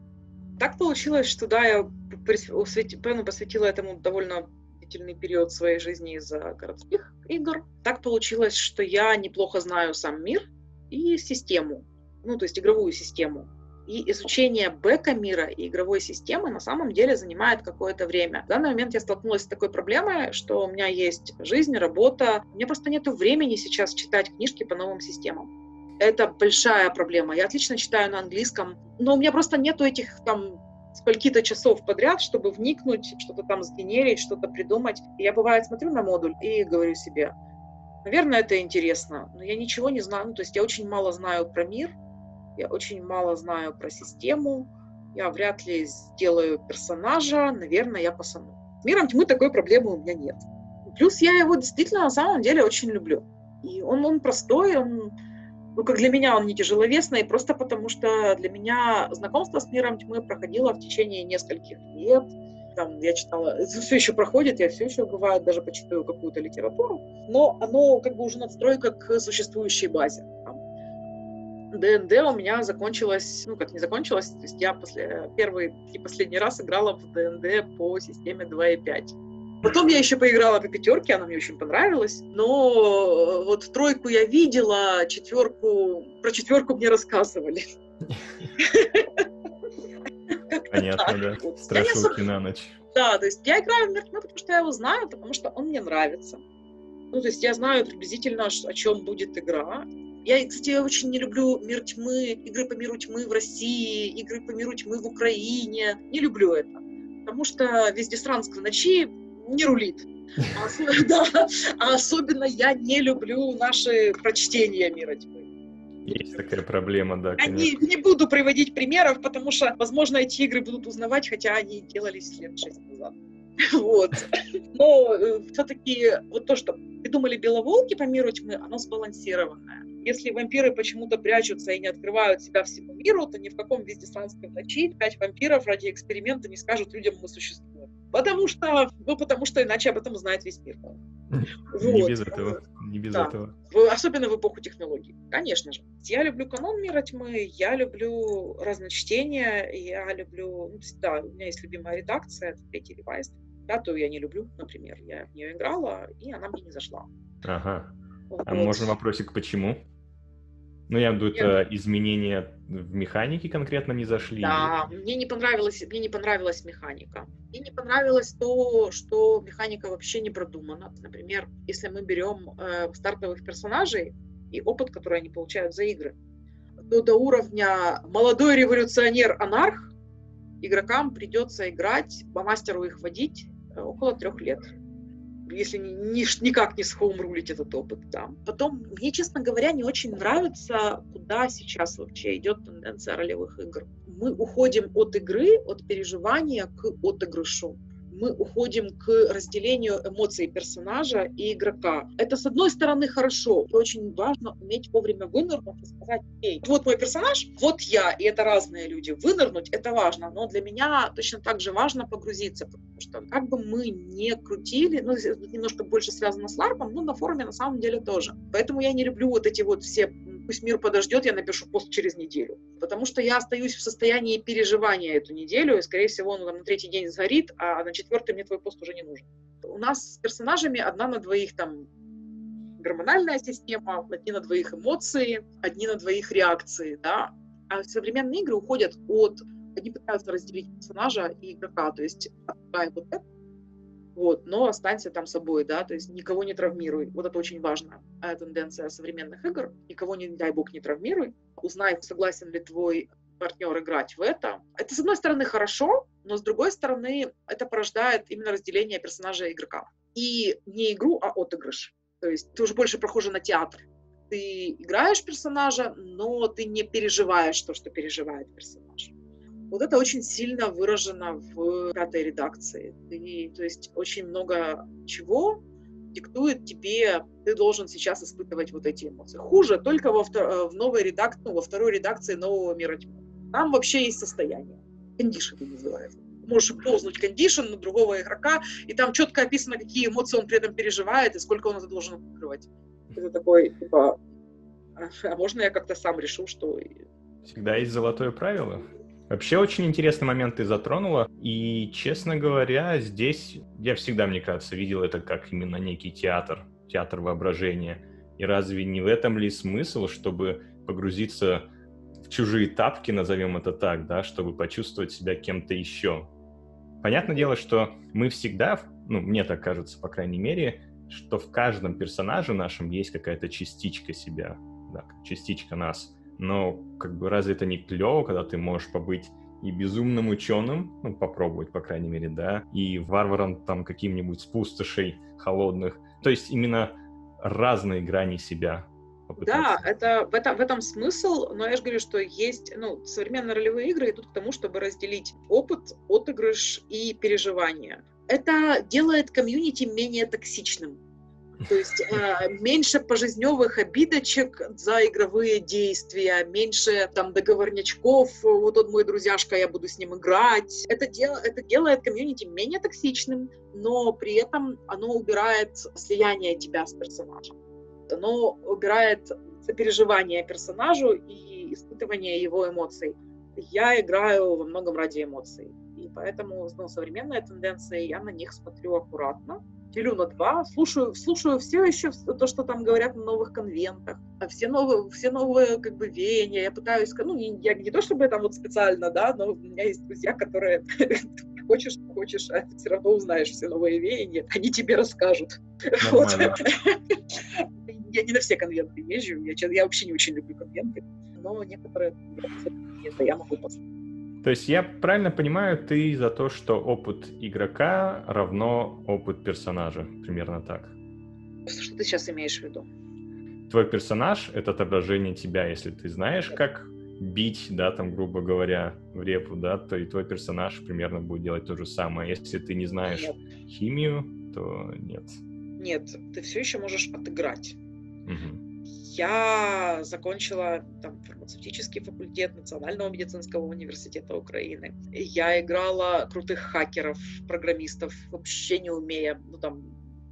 Так получилось, что да, я певно посвятила этому довольно длительный период своей жизни из-за городских игр. Так получилось, что я неплохо знаю сам мир и систему, ну, то есть игровую систему. И изучение бэка мира и игровой системы на самом деле занимает какое-то время. В данный момент я столкнулась с такой проблемой, что у меня есть жизнь, работа. У меня просто нет времени сейчас читать книжки по новым системам. Это большая проблема. Я отлично читаю на английском, но у меня просто нету этих там скольки-то часов подряд, чтобы вникнуть, что-то там сгенерить, что-то придумать. И я, бывает, смотрю на модуль и говорю себе, наверное, это интересно, но я ничего не знаю. Ну, то есть я очень мало знаю про мир, я очень мало знаю про систему, я вряд ли сделаю персонажа, наверное, я пасану. С миром тьмы такой проблемы у меня нет. Плюс я его действительно на самом деле очень люблю. И он, он простой, он, ну, как для меня он не тяжеловесный, просто потому что для меня знакомство с миром тьмы проходило в течение нескольких лет. Там я читала, все еще проходит, я все еще, бывает, даже почитаю какую-то литературу, но оно как бы уже надстройка к существующей базе. ДНД у меня закончилась, ну как не закончилась, то есть я после, первый и последний раз играла в ДНД по системе 2.5. Потом я еще поиграла по пятерке, она мне очень понравилась, но вот тройку я видела, четверку, про четверку мне рассказывали. Понятно, да. Страшилки на ночь. Да, то есть я играю в мир потому что я его знаю, потому что он мне нравится. Ну, то есть я знаю приблизительно, о чем будет игра. Я, кстати, очень не люблю мир тьмы, игры по миру тьмы в России, игры по миру тьмы в Украине. Не люблю это. Потому что везде странство ночи не рулит. А, да, а особенно я не люблю наши прочтения мира тьмы. Есть такая проблема, да. Я не, не буду приводить примеров, потому что, возможно, эти игры будут узнавать, хотя они делались лет шесть назад. Вот. Но э, все-таки вот то, что придумали беловолки по миру тьмы, оно сбалансированное. Если вампиры почему-то прячутся и не открывают себя всему миру, то ни в каком вездесанской ночи пять вампиров ради эксперимента не скажут людям, мы существуем. Потому что, ну, потому что иначе об этом узнает весь мир. Не без этого. Не без да. этого. Особенно в эпоху технологий. Конечно же. Я люблю канон мира тьмы, я люблю разночтение, я люблю... Ну, да, у меня есть любимая редакция, это третий ревайз. Пятую я не люблю, например. Я в нее играла, и она мне не зашла. Ага. Вот. А можно вопросик, почему? Ну, я имею в виду, изменения в механике конкретно не зашли? Да, мне не понравилась, мне не понравилась механика. Мне не понравилось то, что механика вообще не продумана. Например, если мы берем э, стартовых персонажей и опыт, который они получают за игры. но до уровня молодой революционер-анарх игрокам придется играть, по мастеру их водить э, около трех лет если ни, никак не схоумрулить этот опыт. Да. Потом, мне, честно говоря, не очень нравится, куда сейчас вообще идет тенденция ролевых игр. Мы уходим от игры, от переживания к отыгрышу мы уходим к разделению эмоций персонажа и игрока. Это, с одной стороны, хорошо. И очень важно уметь вовремя вынырнуть и сказать, эй, вот мой персонаж, вот я, и это разные люди. Вынырнуть — это важно, но для меня точно так же важно погрузиться, потому что как бы мы не крутили, ну, немножко больше связано с ларпом, но на форуме на самом деле тоже. Поэтому я не люблю вот эти вот все пусть мир подождет, я напишу пост через неделю. Потому что я остаюсь в состоянии переживания эту неделю, и, скорее всего, он там, на третий день сгорит, а на четвертый мне твой пост уже не нужен. У нас с персонажами одна на двоих там гормональная система, одни на двоих эмоции, одни на двоих реакции, да. А современные игры уходят от... Они пытаются разделить персонажа и игрока, то есть вот это вот, но останься там собой, да, то есть никого не травмируй, вот это очень важно, тенденция современных игр, никого, не дай бог, не травмируй, узнай, согласен ли твой партнер играть в это. Это, с одной стороны, хорошо, но с другой стороны, это порождает именно разделение персонажа и игрока. И не игру, а отыгрыш. То есть ты уже больше похожа на театр. Ты играешь персонажа, но ты не переживаешь то, что переживает персонаж. Вот это очень сильно выражено в пятой редакции. Ты, то есть очень много чего диктует тебе, ты должен сейчас испытывать вот эти эмоции. Хуже только во втор- в новой редакции, ну, во второй редакции нового мира тьмы. Там вообще есть состояние. Кондишн называется. Можешь ползнуть кондишн на другого игрока, и там четко описано, какие эмоции он при этом переживает и сколько он это должен открывать. Это такой, типа, а можно я как-то сам решу, что... Всегда есть золотое правило. Вообще очень интересный момент ты затронула, и, честно говоря, здесь я всегда, мне кажется, видел это как именно некий театр, театр воображения. И разве не в этом ли смысл, чтобы погрузиться в чужие тапки, назовем это так, да, чтобы почувствовать себя кем-то еще? Понятное дело, что мы всегда, ну, мне так кажется, по крайней мере, что в каждом персонаже нашем есть какая-то частичка себя, да, частичка нас — но как бы разве это не клево, когда ты можешь побыть и безумным ученым, ну, попробовать, по крайней мере, да, и варваром там каким-нибудь с пустошей холодных. То есть именно разные грани себя попытаться. Да, это, в, это, в этом смысл, но я же говорю, что есть, ну, современные ролевые игры идут к тому, чтобы разделить опыт, отыгрыш и переживания. Это делает комьюнити менее токсичным. То есть э, меньше пожизневых обидочек за игровые действия, меньше там договорнячков, вот он мой друзьяшка, я буду с ним играть. Это, дел, это делает комьюнити менее токсичным, но при этом оно убирает слияние тебя с персонажем. Оно убирает сопереживание персонажу и испытывание его эмоций. Я играю во многом ради эмоций. И поэтому ну, современные тенденции, я на них смотрю аккуратно делю на два, слушаю, слушаю все еще то, что там говорят на новых конвентах, а все новые, все новые как бы веяния, я пытаюсь, ну, не, я не то чтобы там вот специально, да, но у меня есть друзья, которые хочешь, хочешь, а все равно узнаешь все новые веяния, они тебе расскажут. Вот. Я не на все конвенты езжу, я, я вообще не очень люблю конвенты, но некоторые я могу послушать. То есть я правильно понимаю, ты за то, что опыт игрока равно опыт персонажа, примерно так? Что ты сейчас имеешь в виду? Твой персонаж — это отображение тебя. Если ты знаешь, как бить, да, там, грубо говоря, в репу, да, то и твой персонаж примерно будет делать то же самое. Если ты не знаешь нет. химию, то нет. Нет, ты все еще можешь отыграть. Угу. Я закончила там, фармацевтический факультет Национального медицинского университета Украины. Я играла крутых хакеров, программистов, вообще не умея, ну там,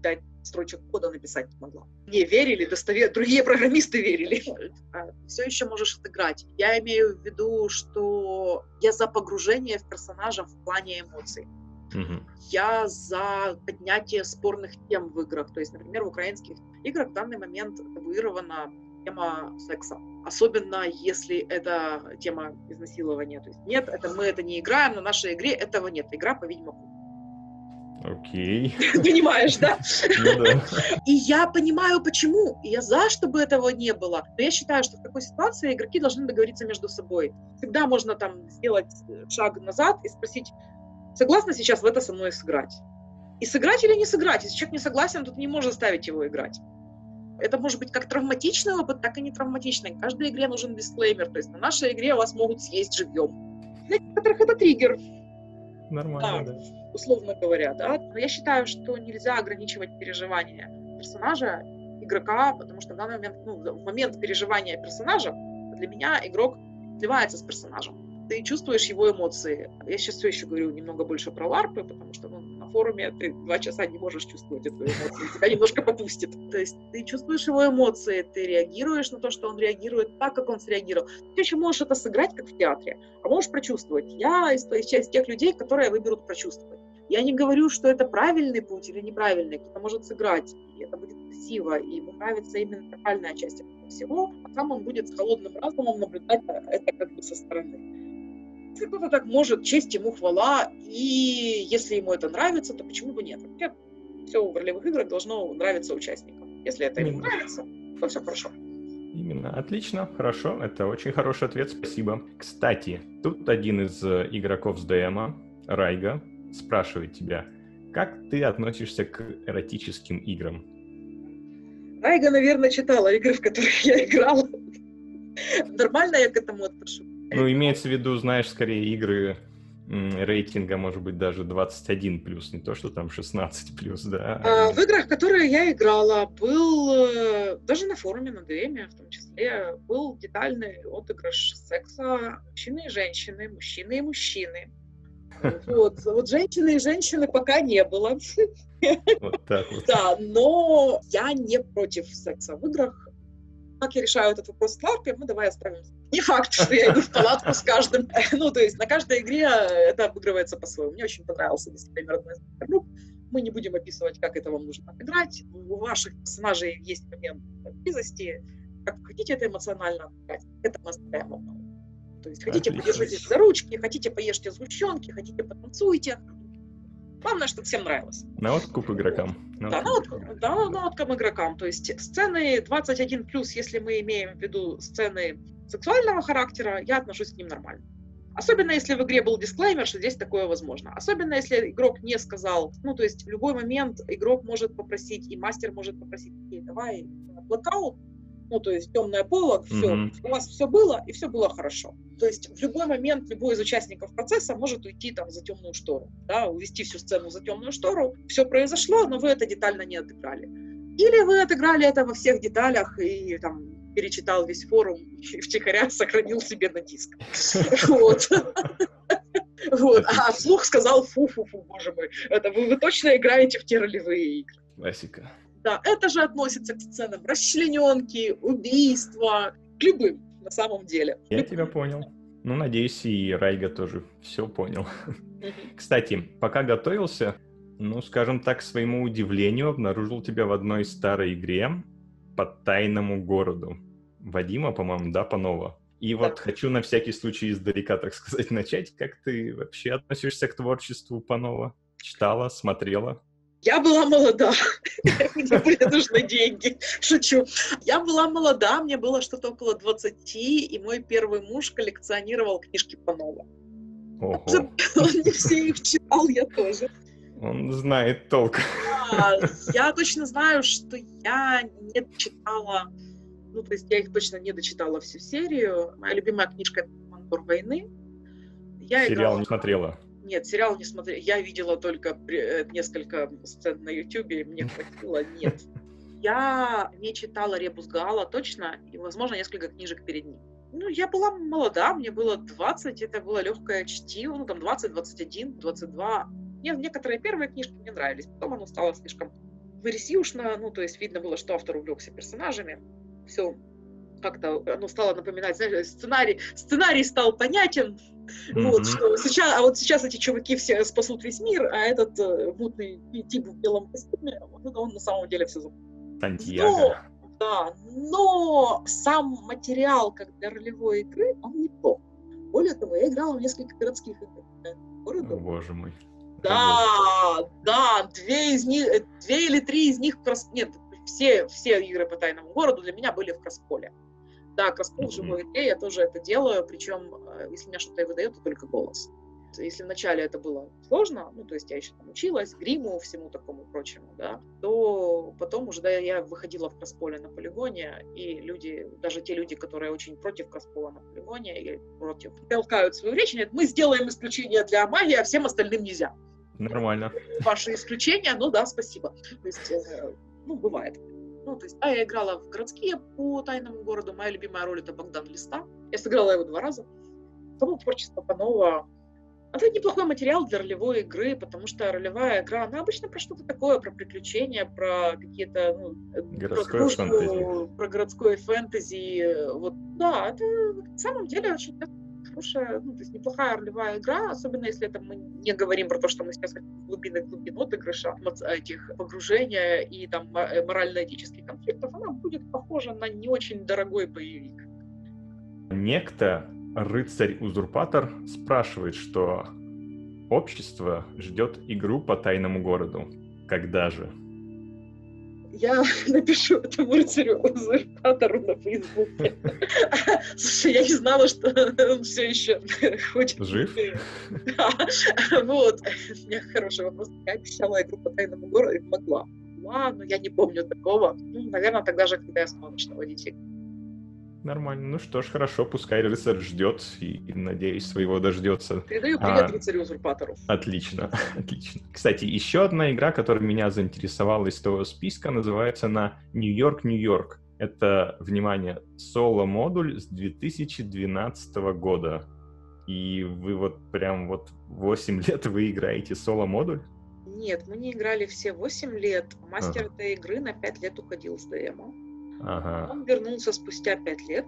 дать строчек кода написать не могла. Мне верили, достовер... другие программисты верили. А, Все еще можешь отыграть. Я имею в виду, что я за погружение в персонажа в плане эмоций. Угу. Я за поднятие спорных тем в играх. То есть, например, в украинских играх в данный момент табуирована тема секса. Особенно если это тема изнасилования. То есть нет, это мы это не играем, на нашей игре этого нет. Игра по ведьмаку. Окей. Понимаешь, да? Ну да. И я понимаю, почему. И я за, чтобы этого не было. Но я считаю, что в такой ситуации игроки должны договориться между собой. Всегда можно там сделать шаг назад и спросить, согласна сейчас в это со мной сыграть? И сыграть или не сыграть? Если человек не согласен, тут не можно заставить его играть. Это может быть как травматичный опыт, так и не травматичный. В каждой игре нужен дисклеймер. То есть на нашей игре вас могут съесть живьем. Для некоторых это триггер. Нормально, да. условно говоря, да. Но я считаю, что нельзя ограничивать переживания персонажа, игрока, потому что в данный момент, ну, в момент переживания персонажа для меня игрок сливается с персонажем ты чувствуешь его эмоции. Я сейчас все еще говорю немного больше про ларпы, потому что ну, на форуме ты два часа не можешь чувствовать эту эмоцию, тебя немножко попустит. То есть ты чувствуешь его эмоции, ты реагируешь на то, что он реагирует так, как он среагировал. Ты еще можешь это сыграть, как в театре, а можешь прочувствовать. Я из, из тех людей, которые выберут прочувствовать. Я не говорю, что это правильный путь или неправильный. Кто-то может сыграть, и это будет красиво, и ему нравится именно тотальная часть всего, а там он будет с холодным разумом наблюдать это как бы со стороны. Если кто-то так может, честь ему хвала, и если ему это нравится, то почему бы нет? Вообще, все в ролевых играх должно нравиться участникам. Если это им нравится, то все хорошо. Именно. Отлично, хорошо. Это очень хороший ответ, спасибо. Кстати, тут один из э, игроков с ДМа, Райга, спрашивает тебя, как ты относишься к эротическим играм? Райга, наверное, читала игры, в которых я играла. Нормально я к этому отношусь. Ну, имеется в виду, знаешь, скорее игры рейтинга, может быть, даже 21 плюс, не то, что там 16 плюс, да. А, в играх, в которые я играла, был, э, даже на форуме, на ДМе в том числе, был детальный отыгрыш секса мужчины и женщины, мужчины и мужчины. Вот, вот женщины и женщины пока не было. Вот так вот. Да, но я не против секса в играх как я решаю этот вопрос с ларпе, мы давай оставим. Не факт, что я иду в палатку с каждым. Ну, то есть на каждой игре это обыгрывается по-своему. Мне очень понравился дисклеймер одной из групп. Мы не будем описывать, как это вам нужно отыграть. У ваших персонажей есть момент близости. Как вы хотите это эмоционально отыграть, это мы оставляем вам. То есть хотите, Отлично. подержитесь за ручки, хотите, поешьте сгущенки, хотите, потанцуйте, Главное, чтобы всем нравилось. На откуп игрокам. На да, на откуп, да, на откуп игрокам. То есть сцены 21+, если мы имеем в виду сцены сексуального характера, я отношусь к ним нормально. Особенно если в игре был дисклеймер, что здесь такое возможно. Особенно если игрок не сказал, ну то есть в любой момент игрок может попросить, и мастер может попросить, окей, давай блокаут, ну, то есть темная полок, все, mm-hmm. у вас все было, и все было хорошо. То есть в любой момент любой из участников процесса может уйти там за темную штору, да, увести всю сцену за темную штору, все произошло, но вы это детально не отыграли. Или вы отыграли это во всех деталях и там перечитал весь форум и втихаря сохранил себе на диск. Вот. Вот. А вслух сказал фу-фу-фу, боже мой. Это вы, вы точно играете в те ролевые игры. Классика. Да, это же относится к сценам расчлененки, убийства, к любым на самом деле. Я тебя понял. Ну, надеюсь, и Райга тоже все понял. Кстати, пока готовился, ну, скажем так, к своему удивлению, обнаружил тебя в одной старой игре по тайному городу. Вадима, по-моему, да, Панова. И вот хочу на всякий случай издалека, так сказать, начать. Как ты вообще относишься к творчеству Панова? Читала, смотрела? Я была молода, мне были нужны деньги, шучу. Я была молода, мне было что-то около 20, и мой первый муж коллекционировал книжки Панова. Ого. Он не все их читал, я тоже. Он знает толк. Да, я точно знаю, что я не читала, ну, то есть я их точно не дочитала всю серию. Моя любимая книжка — это «Командор войны». Я Сериал играла... не смотрела. Нет, сериал не смотрела. Я видела только э, несколько сцен на Ютубе, мне хватило. Нет. Я не читала Ребус Гаала точно, и, возможно, несколько книжек перед ним. Ну, я была молода, мне было 20, это было легкое чтиво, ну, там 20, 21, 22. Мне, некоторые первые книжки мне нравились, потом оно стало слишком вырисюшно, ну, то есть видно было, что автор увлекся персонажами. Все как-то оно стало напоминать, знаешь, сценарий, сценарий стал понятен, mm-hmm. вот, что сейчас, а вот сейчас эти чуваки все спасут весь мир, а этот э, мутный тип в белом костюме, вот он на самом деле все Сантьяго. Да, но сам материал, как для ролевой игры, он не плох. Более того, я играла в несколько городских игр. Города. О, боже мой. Да, да, две из них, э, две или три из них, нет, все, все игры по тайному городу для меня были в Красполе. Да, Красполь, mm-hmm. живой игре, я тоже это делаю, причем, э, если меня что-то и выдает, то только голос. Если вначале это было сложно, ну, то есть я еще там училась, гриму, всему такому прочему, да, то потом уже, да, я выходила в Красполе на полигоне, и люди, даже те люди, которые очень против Краспола на полигоне и против, толкают свою речь, говорят, мы сделаем исключение для магии, а всем остальным нельзя. Нормально. Ваши исключения, ну да, спасибо. То есть, э, ну, бывает. Ну, то есть, а я играла в городские по тайному городу. Моя любимая роль это Богдан Листа. Я сыграла его два раза. Потом творчество Панова. Это неплохой материал для ролевой игры, потому что ролевая игра, она обычно про что-то такое, про приключения, про какие-то, ну, городское про, фэнтези. про городское фэнтези. Вот, да, это на самом деле очень хорошая, ну, то есть неплохая ролевая игра, особенно если это мы не говорим про то, что мы сейчас в глубины глубин отыгрыша, этих погружения и там э, морально-этических конфликтов, она будет похожа на не очень дорогой боевик. Некто рыцарь-узурпатор спрашивает, что общество ждет игру по тайному городу. Когда же? Я напишу этому рыцарю узурпатору на Фейсбуке. Слушай, я не знала, что он все еще хочет. Жив? Да. Вот. У меня хороший вопрос. Я обещала игру по тайному городу и могла. Ладно, я не помню такого. Ну, наверное, тогда же, когда я снова начала водить Нормально. Ну что ж, хорошо, пускай рыцарь ждет и, и надеюсь, своего дождется. Передаю привет а, рыцарю-узурпатору. Отлично, отлично. Кстати, еще одна игра, которая меня заинтересовала из того списка, называется на Нью-Йорк, Нью-Йорк. Это, внимание, соло-модуль с 2012 года. И вы вот прям вот 8 лет вы играете соло-модуль? Нет, мы не играли все 8 лет. Мастер а. этой игры на 5 лет уходил с ДМа. Ага. Он вернулся спустя пять лет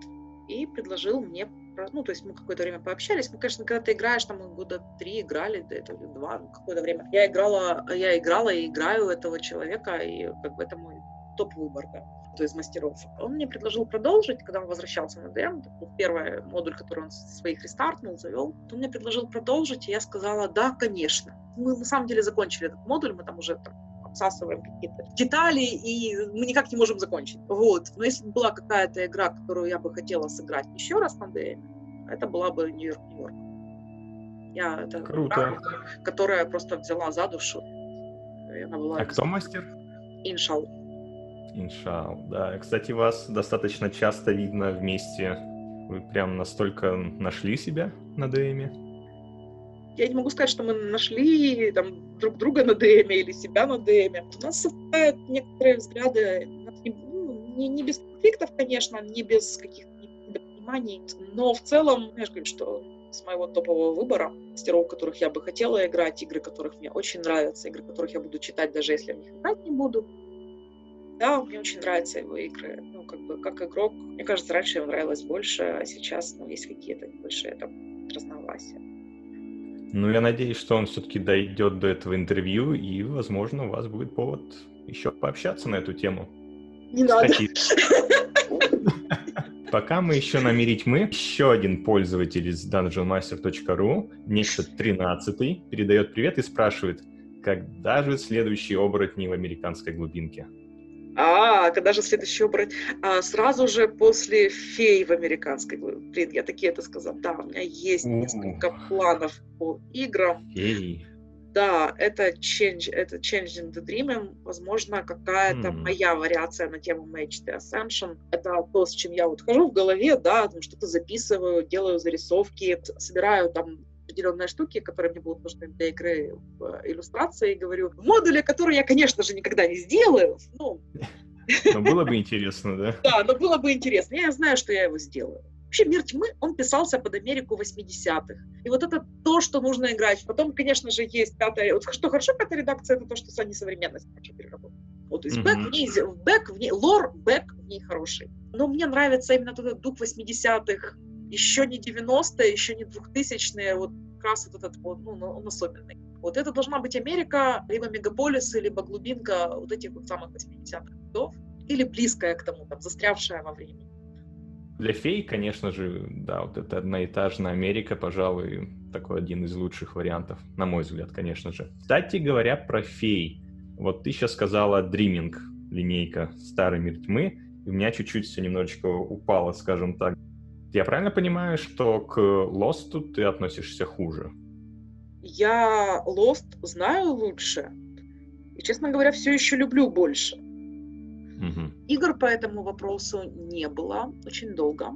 и предложил мне, ну, то есть мы какое-то время пообщались. Мы, конечно, когда ты играешь, там мы года три играли, да это два, ну, какое-то время. Я играла, я играла и играю этого человека, и как бы это мой топ-выбор, да, кто из мастеров. Он мне предложил продолжить, когда он возвращался на DM, это был первый модуль, который он своих рестартнул, завел. Он мне предложил продолжить, и я сказала, да, конечно. Мы на самом деле закончили этот модуль, мы там уже там, обсасываем какие-то детали, и мы никак не можем закончить. Вот. Но если бы была какая-то игра, которую я бы хотела сыграть еще раз на DM, это была бы Нью-Йорк, Нью-Йорк. Я, это Круто. Игра, которая просто взяла за душу. И она была а кто мастер? Иншал. Иншал, да. Кстати, вас достаточно часто видно вместе. Вы прям настолько нашли себя на ДМе? Я не могу сказать, что мы нашли там, друг друга на ДМ или себя на ДМ. У нас совпадают некоторые взгляды, ну, не, не без конфликтов, конечно, не без каких-то недопониманий, но в целом, я же говорю, что с моего топового выбора, мастеров, которых я бы хотела играть, игры, которых мне очень нравятся, игры, которых я буду читать, даже если я в них играть не буду. Да, мне очень нравятся его игры. Ну, как бы, как игрок, мне кажется, раньше ему нравилось больше, а сейчас, ну, есть какие-то небольшие там разногласия. Ну, я надеюсь, что он все-таки дойдет до этого интервью, и, возможно, у вас будет повод еще пообщаться на эту тему. Не надо. Пока мы еще на мире тьмы, еще один пользователь из dungeonmaster.ru, нечто 13 передает привет и спрашивает, когда же следующие оборотни в американской глубинке? А, когда же следующий образ? А, сразу же после фей в американской. Блин, я такие это сказал. Да, у меня есть несколько планов по играм. Фей. Да, это Change, это Changing the Dream, возможно, какая-то mm. моя вариация на тему Match the Ascension. Это то, с чем я вот хожу в голове, да, там что-то записываю, делаю зарисовки, собираю там определенные штуки, которые мне будут нужны для игры в иллюстрации, и говорю, в модуле, который я, конечно же, никогда не сделаю, ну... Но было бы интересно, да? Да, но было бы интересно. Я знаю, что я его сделаю. Вообще «Мир тьмы», он писался под Америку 80-х. И вот это то, что нужно играть. Потом, конечно же, есть пятая... Вот что хорошо пятая редакция, это то, что они современность хорошо переработали. Вот, то есть бэк в ней, бэк в ней, лор, бэк в ней хороший. Но мне нравится именно этот дух 80-х, еще не 90-е, еще не 2000-е, вот раз вот этот вот, ну, он особенный. Вот это должна быть Америка, либо мегаполисы, либо глубинка вот этих вот самых 80-х годов, или близкая к тому, там, застрявшая во времени. Для фей, конечно же, да, вот это одноэтажная Америка, пожалуй, такой один из лучших вариантов, на мой взгляд, конечно же. Кстати говоря, про фей. Вот ты сейчас сказала Dreaming, линейка «Старый мир тьмы», и у меня чуть-чуть все немножечко упало, скажем так. Я правильно понимаю, что к Лосту ты относишься хуже? Я Lost знаю лучше, и, честно говоря, все еще люблю больше. Угу. Игр по этому вопросу не было очень долго.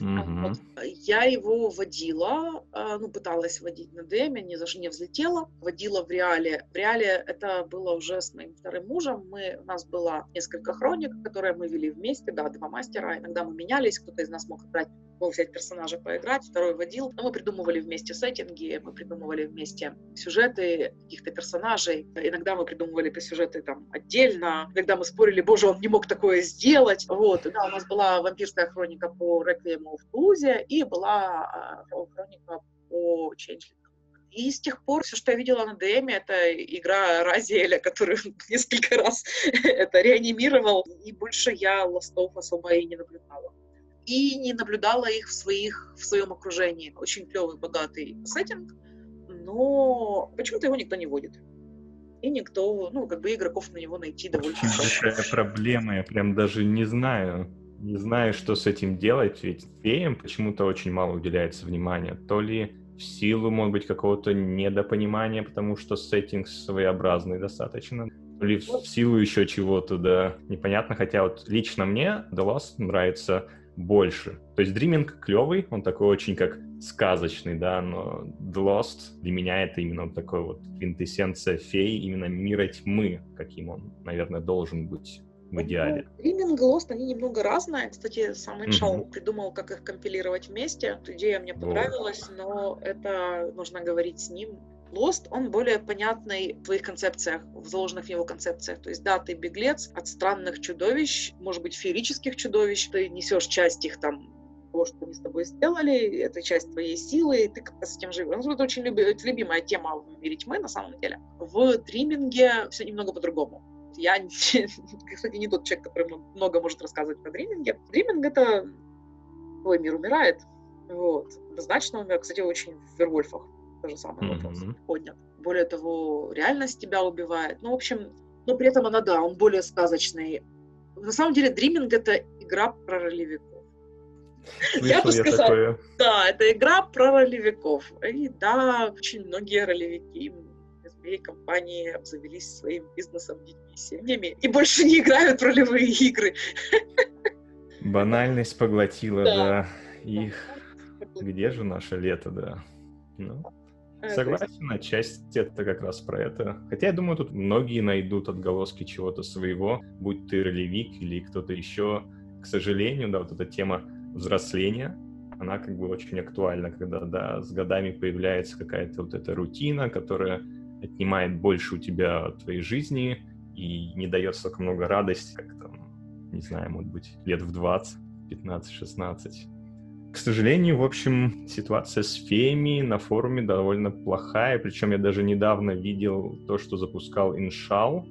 Угу. Вот. Я его водила, а, ну, пыталась водить на деме, не, заш... не взлетела, водила в реале. В реале это было уже с моим вторым мужем. Мы, у нас было несколько хроник, которые мы вели вместе, да, два мастера. Иногда мы менялись, кто-то из нас мог играть мог взять персонажа поиграть, второй водил. Но мы придумывали вместе сеттинги, мы придумывали вместе сюжеты каких-то персонажей. Иногда мы придумывали по сюжеты там отдельно. Когда мы спорили, боже, он не мог такое сделать. Вот, да, у нас была вампирская хроника по Реквиему в Тулузе и была а, хроника по Changeling. И с тех пор все, что я видела на ДМ, это игра Разиэля, который несколько раз это реанимировал, и больше я ластов особо и не наблюдала и не наблюдала их в, своих, в своем окружении. Очень клевый, богатый сеттинг, но почему-то его никто не водит. И никто, ну, как бы игроков на него найти довольно Очень большая проблема, я прям даже не знаю. Не знаю, что с этим делать, ведь феям почему-то очень мало уделяется внимания. То ли в силу, может быть, какого-то недопонимания, потому что сеттинг своеобразный достаточно, то ли в силу еще чего-то, да, непонятно. Хотя вот лично мне The Lost нравится больше. То есть Dreaming клевый, он такой очень как сказочный, да, но The Lost для меня это именно такой вот квинтэссенция фей, именно мира тьмы, каким он, наверное, должен быть в идеале. Dreaming и Lost, они немного разные. Кстати, сам Иншал mm-hmm. придумал, как их компилировать вместе. Идея мне понравилась, вот. но это нужно говорить с ним Lost, он более понятный в своих концепциях, в заложенных в его концепциях. То есть, да, ты беглец от странных чудовищ, может быть, феерических чудовищ, ты несешь часть их там того, что они с тобой сделали, это часть твоей силы, и ты как-то с этим живешь. Ну, это очень люби, это любимая тема в мире тьмы, на самом деле. В дриминге все немного по-другому. Я, кстати, не тот человек, который много может рассказывать про дриминге. Дриминг — это твой мир умирает, вот. Однозначно умер, кстати, очень в Вервольфах то же самое mm-hmm. вопрос поднят. Более того, реальность тебя убивает. Ну, в общем, но при этом она, да, он более сказочный. На самом деле, Dreaming — это игра про ролевиков. я бы сказала, да, это игра про ролевиков. И да, очень многие ролевики из компании обзавелись своим бизнесом, детьми, семьями и больше не играют в ролевые игры. Банальность поглотила, да, да их. Где же наше лето, да? Ну. Э, Согласен, отчасти это как раз про это. Хотя я думаю, тут многие найдут отголоски чего-то своего, будь ты ролевик или кто-то еще. К сожалению, да, вот эта тема взросления, она как бы очень актуальна, когда, да, с годами появляется какая-то вот эта рутина, которая отнимает больше у тебя твоей жизни и не дает столько много радости, как там, не знаю, может быть, лет в 20, 15, 16. К сожалению, в общем, ситуация с феями на форуме довольно плохая, причем я даже недавно видел то, что запускал Иншал.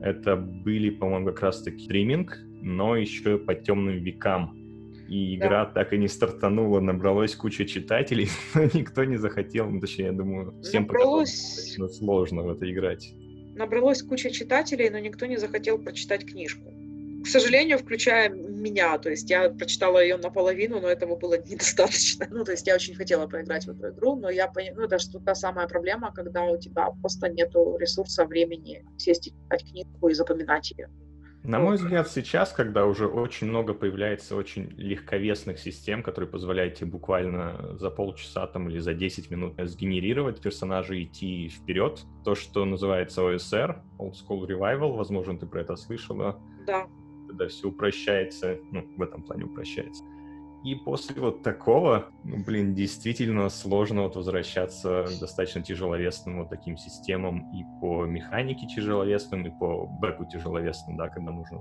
Это были, по-моему, как раз-таки стриминг, но еще по темным векам. И игра да. так и не стартанула, набралось куча читателей, но никто не захотел, ну, точнее, я думаю, всем набралось... сложно в это играть. Набралось куча читателей, но никто не захотел прочитать книжку к сожалению, включая меня. То есть я прочитала ее наполовину, но этого было недостаточно. Ну, то есть я очень хотела поиграть в эту игру, но я понимаю, ну, это что та самая проблема, когда у тебя просто нету ресурса, времени сесть и читать книгу и запоминать ее. На мой взгляд, сейчас, когда уже очень много появляется очень легковесных систем, которые позволяют тебе буквально за полчаса там, или за 10 минут сгенерировать персонажа и идти вперед, то, что называется OSR, Old School Revival, возможно, ты про это слышала. Да когда все упрощается, ну, в этом плане упрощается. И после вот такого, ну, блин, действительно сложно вот возвращаться достаточно тяжеловесным вот таким системам и по механике тяжеловесным, и по бэку тяжеловесным, да, когда нужно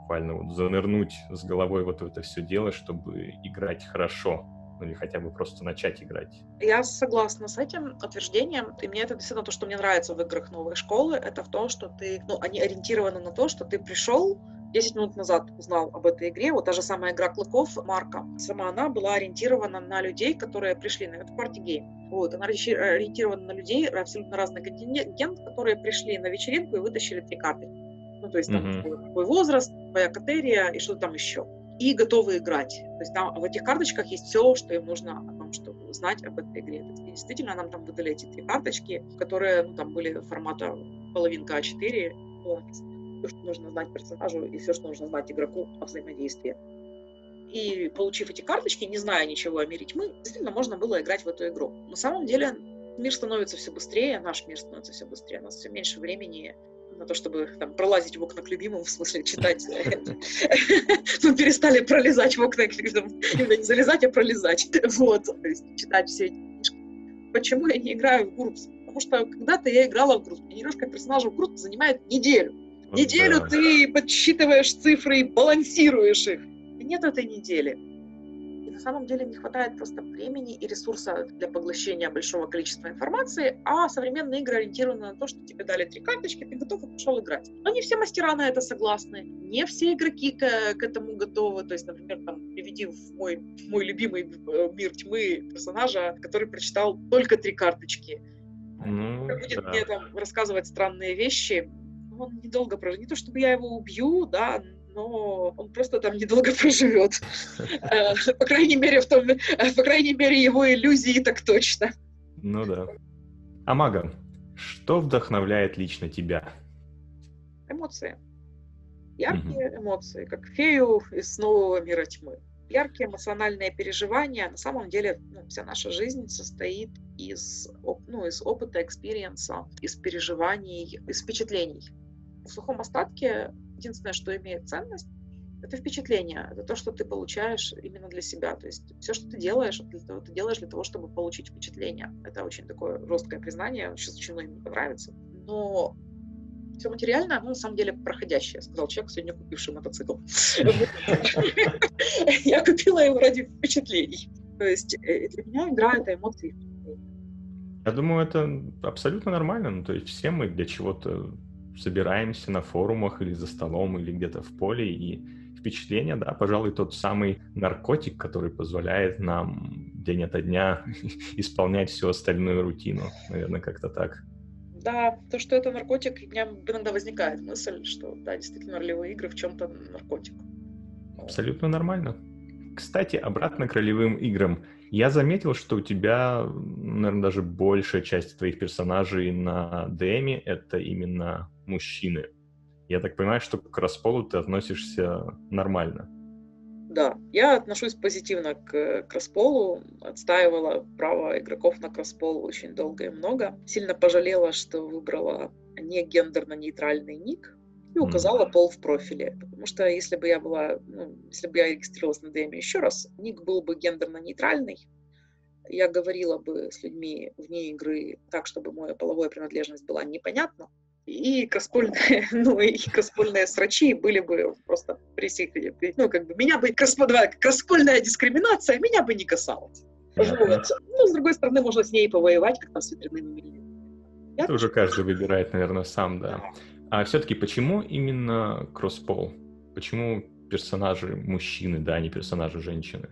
буквально вот занырнуть с головой вот в это все дело, чтобы играть хорошо ну или хотя бы просто начать играть. Я согласна с этим утверждением, и мне это действительно то, что мне нравится в играх новой школы, это в том, что ты, ну, они ориентированы на то, что ты пришел, 10 минут назад узнал об этой игре. Вот та же самая игра Клыков, Марка. Сама она была ориентирована на людей, которые пришли на эту парти гейм. Вот, она ориентирована на людей, абсолютно разный контингент, которые пришли на вечеринку и вытащили три карты. Ну, то есть там mm-hmm. твой возраст, твоя катерия и что-то там еще. И готовы играть. То есть там в этих карточках есть все, что им нужно о том, чтобы знать об этой игре. И действительно, нам там выдали эти три карточки, которые ну, там были формата половинка А4, все, что нужно знать персонажу и все, что нужно знать игроку о взаимодействии. И получив эти карточки, не зная ничего о мире тьмы, действительно можно было играть в эту игру. На самом деле мир становится все быстрее, наш мир становится все быстрее, у нас все меньше времени на то, чтобы там, пролазить в окна к любимым, в смысле читать. Мы перестали пролезать в окна к любимым. Не залезать, а пролезать. Вот. То есть читать все эти книжки. Почему я не играю в Гурпс? Потому что когда-то я играла в Гурпс. Тренировка персонажа в Гурпс занимает неделю. Неделю да. ты подсчитываешь цифры и балансируешь их. И нет этой недели. И на самом деле не хватает просто времени и ресурса для поглощения большого количества информации, а современные игры ориентированы на то, что тебе дали три карточки, ты готов и пошел играть. Но не все мастера на это согласны, не все игроки к, к этому готовы. То есть, например, там, приведи в мой, в мой любимый э, мир тьмы персонажа, который прочитал только три карточки. Ну, будет да. мне там рассказывать странные вещи, он недолго проживет. Не то чтобы я его убью, да, но он просто там недолго проживет. Э, по крайней мере, в том, э, по крайней мере, его иллюзии так точно. Ну да. Амага, что вдохновляет лично тебя? Эмоции. Яркие угу. эмоции, как фею из нового мира тьмы. Яркие эмоциональные переживания. На самом деле, ну, вся наша жизнь состоит из, ну, из опыта, experience а, из переживаний, из впечатлений в сухом остатке единственное, что имеет ценность, это впечатление, это то, что ты получаешь именно для себя. То есть все, что ты делаешь, ты делаешь для того, чтобы получить впечатление. Это очень такое жесткое признание, сейчас очень многим не понравится. Но все материально, ну, на самом деле, проходящее, сказал человек, сегодня купивший мотоцикл. Я купила его ради впечатлений. То есть э, для меня игра — это эмоции. Я думаю, это абсолютно нормально. Ну, то есть все мы для чего-то собираемся на форумах или за столом, или где-то в поле, и впечатление, да, пожалуй, тот самый наркотик, который позволяет нам день ото дня исполнять всю остальную рутину. Наверное, как-то так. Да, то, что это наркотик, у меня иногда возникает мысль, что, да, действительно, ролевые игры в чем-то наркотик. Абсолютно нормально. Кстати, обратно к ролевым играм. Я заметил, что у тебя, наверное, даже большая часть твоих персонажей на Дэме — это именно мужчины. Я так понимаю, что к располу ты относишься нормально. Да, я отношусь позитивно к, к располу, отстаивала право игроков на кросспол очень долго и много. Сильно пожалела, что выбрала не гендерно-нейтральный ник и указала mm. пол в профиле. Потому что если бы я была, ну, если бы я регистрировалась на DM еще раз, ник был бы гендерно-нейтральный, я говорила бы с людьми вне игры так, чтобы моя половая принадлежность была непонятна, и краспольные, ну, и краспольные срачи были бы просто пресекли. Ну, как бы, меня бы, краспольная, краспольная дискриминация меня бы не касалась. Вот. Ну, с другой стороны, можно с ней повоевать, как там с ветряными мельницами. Это уже каждый выбирает, наверное, сам, да. А все-таки почему именно кросспол? Почему персонажи мужчины, да, а не персонажи женщины?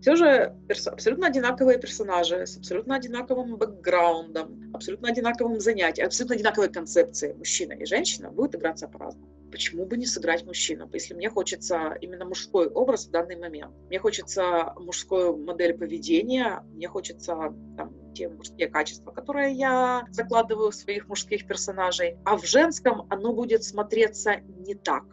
Все же перс- абсолютно одинаковые персонажи с абсолютно одинаковым бэкграундом, абсолютно одинаковым занятием, абсолютно одинаковой концепцией мужчина и женщина будут играться по-разному. Почему бы не сыграть мужчину, если мне хочется именно мужской образ в данный момент? Мне хочется мужскую модель поведения, мне хочется там, те мужские качества, которые я закладываю в своих мужских персонажей, а в женском оно будет смотреться не так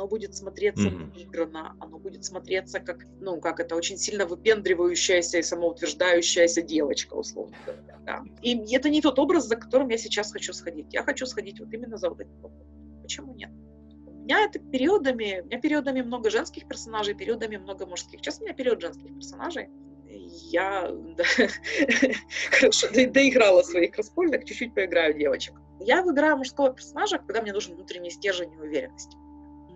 оно будет смотреться mm-hmm. наигранно, оно будет смотреться как, ну, как это, очень сильно выпендривающаяся и самоутверждающаяся девочка, условно говоря. Да. И это не тот образ, за которым я сейчас хочу сходить. Я хочу сходить вот именно за вот этим образом. Почему нет? У меня это периодами, у меня периодами много женских персонажей, периодами много мужских. Сейчас у меня период женских персонажей. Я да, хорошо доиграла своих распольных, чуть-чуть поиграю девочек. Я выбираю мужского персонажа, когда мне нужен внутренний стержень и уверенность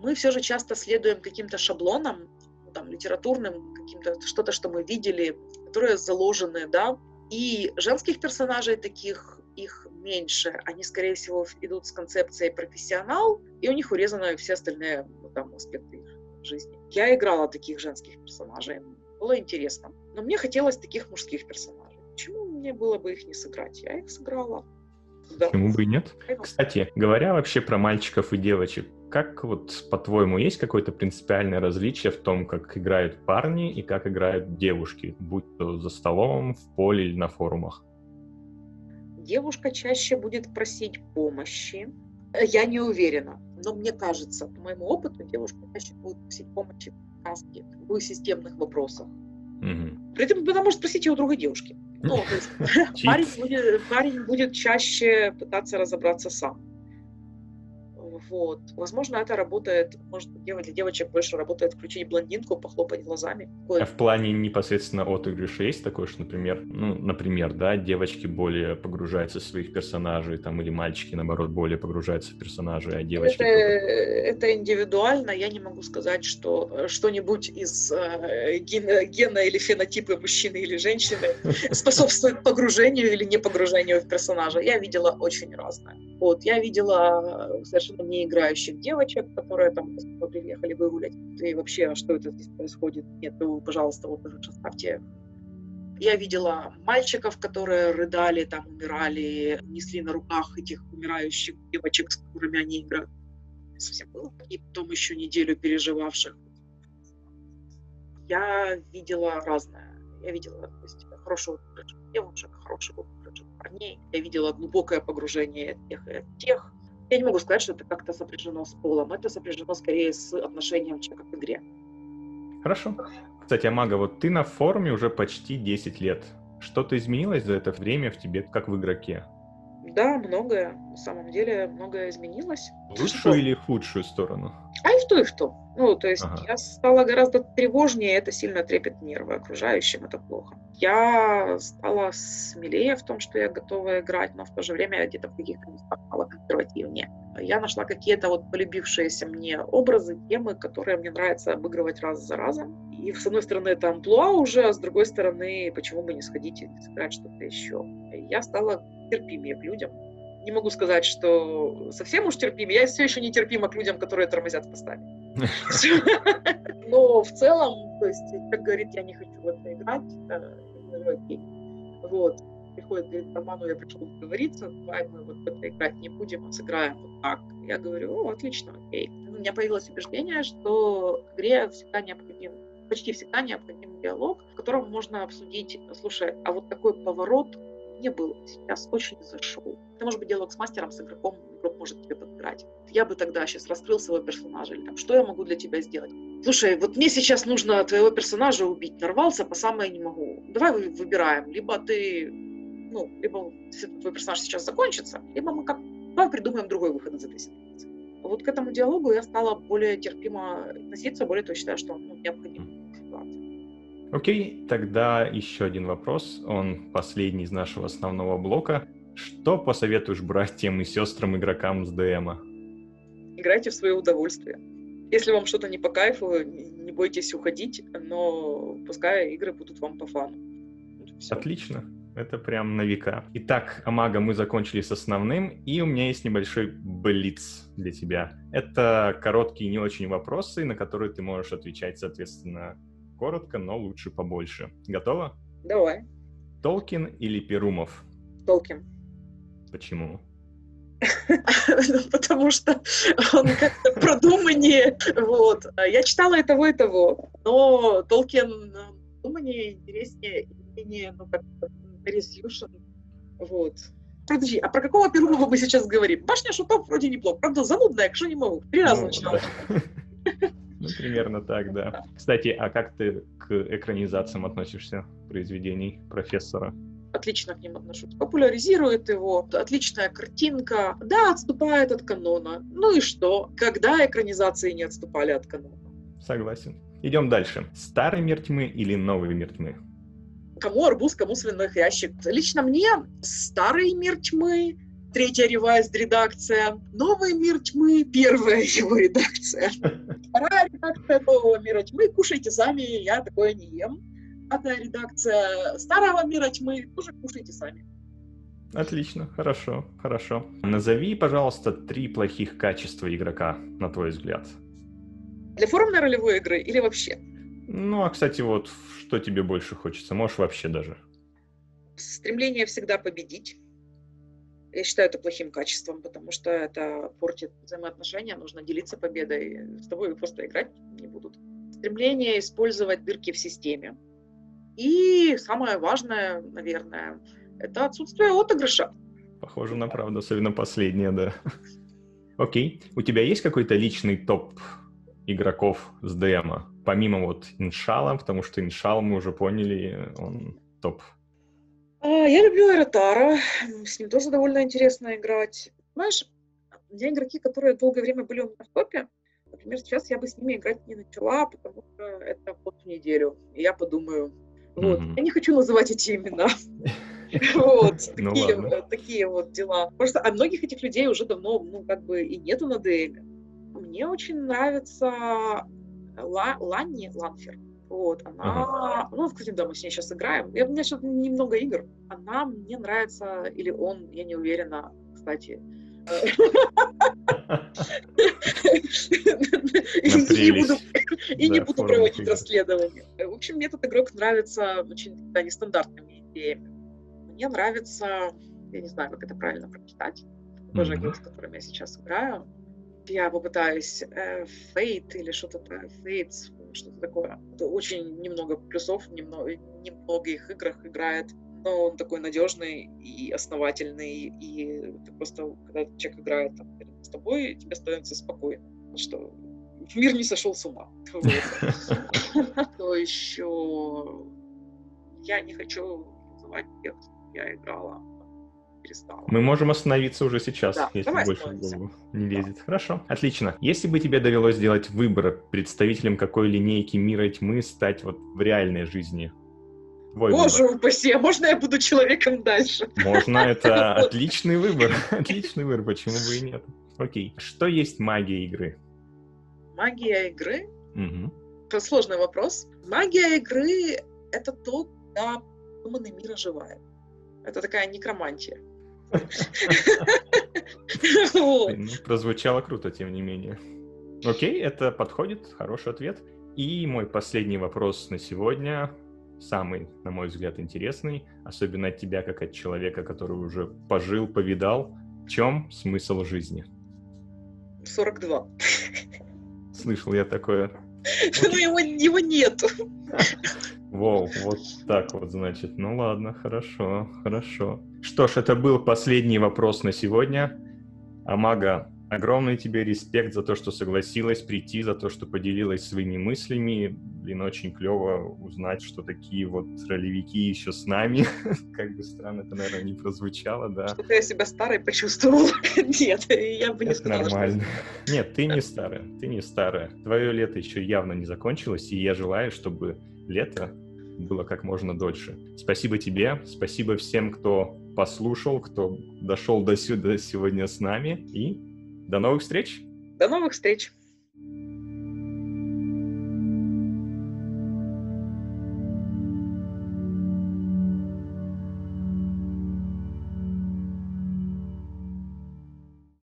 мы все же часто следуем каким-то шаблонам, ну, там, литературным, каким-то, что-то, что мы видели, которые заложены, да, и женских персонажей таких их меньше, они, скорее всего, идут с концепцией профессионал, и у них урезаны все остальные ну, там, аспекты их жизни. Я играла таких женских персонажей, было интересно. Но мне хотелось таких мужских персонажей. Почему мне было бы их не сыграть? Я их сыграла. Да. Почему бы и нет? Кстати, говоря вообще про мальчиков и девочек, как вот, по-твоему, есть какое-то принципиальное различие в том, как играют парни и как играют девушки, будь то за столом, в поле или на форумах? Девушка чаще будет просить помощи. Я не уверена, но мне кажется, по моему опыту, девушка чаще будет просить помощи в в системных вопросах. Угу. При этом она может спросить и у другой девушки. Ну, то есть парень будет, парень будет чаще пытаться разобраться сам. Вот. Возможно, это работает, может для девочек больше работает включить блондинку, похлопать глазами. А в плане непосредственно отыгрыша есть такое, что, например, ну, например, да, девочки более погружаются в своих персонажей, там, или мальчики, наоборот, более погружаются в персонажей, а девочки... Это, это индивидуально, я не могу сказать, что э, что-нибудь из э, гена, гена или фенотипа мужчины или женщины способствует погружению или не погружению в персонажа. Я видела очень разное. Вот, я видела совершенно не играющих девочек, которые там приехали выгулять. И вообще, а что это здесь происходит? Нет, ну, пожалуйста, вот уже ставьте я видела мальчиков, которые рыдали, там умирали, несли на руках этих умирающих девочек, с которыми они играют. Совсем было. И потом еще неделю переживавших. Я видела разное. Я видела то есть, хорошего девушек, хорошего парней. Я видела глубокое погружение тех и тех. Я не могу сказать, что это как-то сопряжено с полом. Это сопряжено скорее с отношением человека к игре. Хорошо. Кстати, Амага, вот ты на форуме уже почти 10 лет. Что-то изменилось за это время в тебе, как в игроке? Да, многое. На самом деле многое изменилось. В лучшую или худшую сторону? А и в ту, и в ту. Ну, то есть ага. я стала гораздо тревожнее, это сильно трепет нервы окружающим, это плохо. Я стала смелее в том, что я готова играть, но в то же время я где-то в каких-то местах стала консервативнее. Я нашла какие-то вот полюбившиеся мне образы, темы, которые мне нравится обыгрывать раз за разом. И с одной стороны это амплуа уже, а с другой стороны, почему бы не сходить и сыграть что-то еще. Я стала терпимее к людям, не могу сказать, что совсем уж терпимее. Я все еще не терпима к людям, которые тормозят в поставе. Но в целом, то есть, как говорит, я не хочу в это играть, окей. Вот. Приходит, говорит, Роману, я пришел договориться, давай мы вот в это играть не будем, а сыграем вот так. Я говорю, о, отлично, окей. У меня появилось убеждение, что в игре всегда необходим почти всегда необходим диалог, в котором можно обсудить, слушай, а вот такой поворот не был сейчас очень зашел. Это может быть диалог с мастером, с игроком, игрок может тебе подыграть. Я бы тогда сейчас раскрыл своего персонажа, или там, что я могу для тебя сделать? Слушай, вот мне сейчас нужно твоего персонажа убить, нарвался, по самое не могу. Давай выбираем, либо ты, ну, либо твой персонаж сейчас закончится, либо мы как давай придумаем другой выход из этой ситуации. Вот к этому диалогу я стала более терпимо относиться, более того, считаю, что он ну, необходим. Окей, тогда еще один вопрос. Он последний из нашего основного блока. Что посоветуешь братьям и сестрам игрокам с ДМа? Играйте в свое удовольствие. Если вам что-то не по кайфу, не бойтесь уходить, но пускай игры будут вам по фану. Все. Отлично. Это прям на века. Итак, Амага, мы закончили с основным, и у меня есть небольшой блиц для тебя. Это короткие, не очень вопросы, на которые ты можешь отвечать, соответственно, Коротко, но лучше побольше. Готова? Давай. Толкин или Перумов? Толкин. Почему? Потому что он как-то продуманнее. Вот. Я читала и того, и того. Но Толкин продуманнее, интереснее, менее, ну, как резюшен. Вот. Подожди, а про какого Перумова мы сейчас говорим? Башня шутов вроде неплохо. Правда, занудная, что не могу. Три раза ну, начала. Ну, примерно так, да. Кстати, а как ты к экранизациям относишься произведений профессора? отлично к ним отношусь. Популяризирует его, отличная картинка. Да, отступает от канона. Ну и что? Когда экранизации не отступали от канона? Согласен. Идем дальше. Старый мир тьмы или новый мир тьмы? Кому арбуз, кому свиной ящик. Лично мне старый мир тьмы третья ревайзд редакция, новый мир тьмы, первая его редакция, вторая редакция нового мира тьмы, кушайте сами, я такое не ем. Пятая редакция старого мира тьмы, тоже кушайте сами. Отлично, хорошо, хорошо. Назови, пожалуйста, три плохих качества игрока, на твой взгляд. Для форумной ролевой игры или вообще? Ну, а, кстати, вот что тебе больше хочется? Можешь вообще даже. Стремление всегда победить. Я считаю это плохим качеством, потому что это портит взаимоотношения, нужно делиться победой. С тобой просто играть не будут. Стремление использовать дырки в системе. И самое важное, наверное, это отсутствие отыгрыша. Похоже на правду, особенно последнее, да. Окей. У тебя есть какой-то личный топ игроков с ДМа? Помимо вот Иншала, потому что Иншал, мы уже поняли, он топ. А, я люблю Эротара, с ним тоже довольно интересно играть. Знаешь, те игроки, которые долгое время были у меня в топе, например, сейчас я бы с ними играть не начала, потому что это вот в неделю, и я подумаю, вот, mm-hmm. я не хочу называть эти имена. Вот, ну такие, такие вот дела. Просто, а многих этих людей уже давно, ну, как бы и нету на ДМе. Мне очень нравится Ла, Ланни Ланфер. Вот, она, ну, кстати, да, мы с ней сейчас играем. Я, у меня сейчас немного игр. Она мне нравится, или он, я не уверена, кстати. И не буду проводить расследование. В общем, мне этот игрок нравится очень нестандартными идеями мне нравится, я не знаю, как это правильно прочитать, тоже игры, с которыми я сейчас играю. Я попытаюсь э, Fate или что-то Fates, что-то такое. Это очень немного плюсов, немного, их играх играет, но он такой надежный и основательный, и ты просто, когда человек играет там, с тобой, тебе становится спокойно, что мир не сошел с ума. Что еще? Я не хочу называть тех, я играла, перестала. Мы можем остановиться уже сейчас, да, если больше в голову не лезет. Да. Хорошо, отлично. Если бы тебе довелось сделать выбор представителем какой линейки мира тьмы стать вот в реальной жизни, Твой Боже выбор. упаси, а можно я буду человеком дальше? Можно, это отличный выбор. Отличный выбор, почему бы и нет. Окей. Что есть магия игры? Магия игры? Угу. Это сложный вопрос. Магия игры — это то, когда придуманный мир оживает. Это такая некромантия. Ну, прозвучало круто, тем не менее. Окей, это подходит, хороший ответ. И мой последний вопрос на сегодня, самый, на мой взгляд, интересный, особенно от тебя, как от человека, который уже пожил, повидал. В чем смысл жизни? 42. Слышал я такое. Ну, его, его нету. Воу, вот так вот, значит. Ну ладно, хорошо, хорошо. Что ж, это был последний вопрос на сегодня. Амага, огромный тебе респект за то, что согласилась прийти, за то, что поделилась своими мыслями. Блин, очень клево узнать, что такие вот ролевики еще с нами. как бы странно это, наверное, не прозвучало, да. Что-то я себя старой почувствовала. Нет, я бы не это сказала, нормально. Нет, ты не старая, ты не старая. Твое лето еще явно не закончилось, и я желаю, чтобы лето было как можно дольше. Спасибо тебе, спасибо всем, кто послушал, кто дошел до сюда сегодня с нами, и до новых встреч! До новых встреч!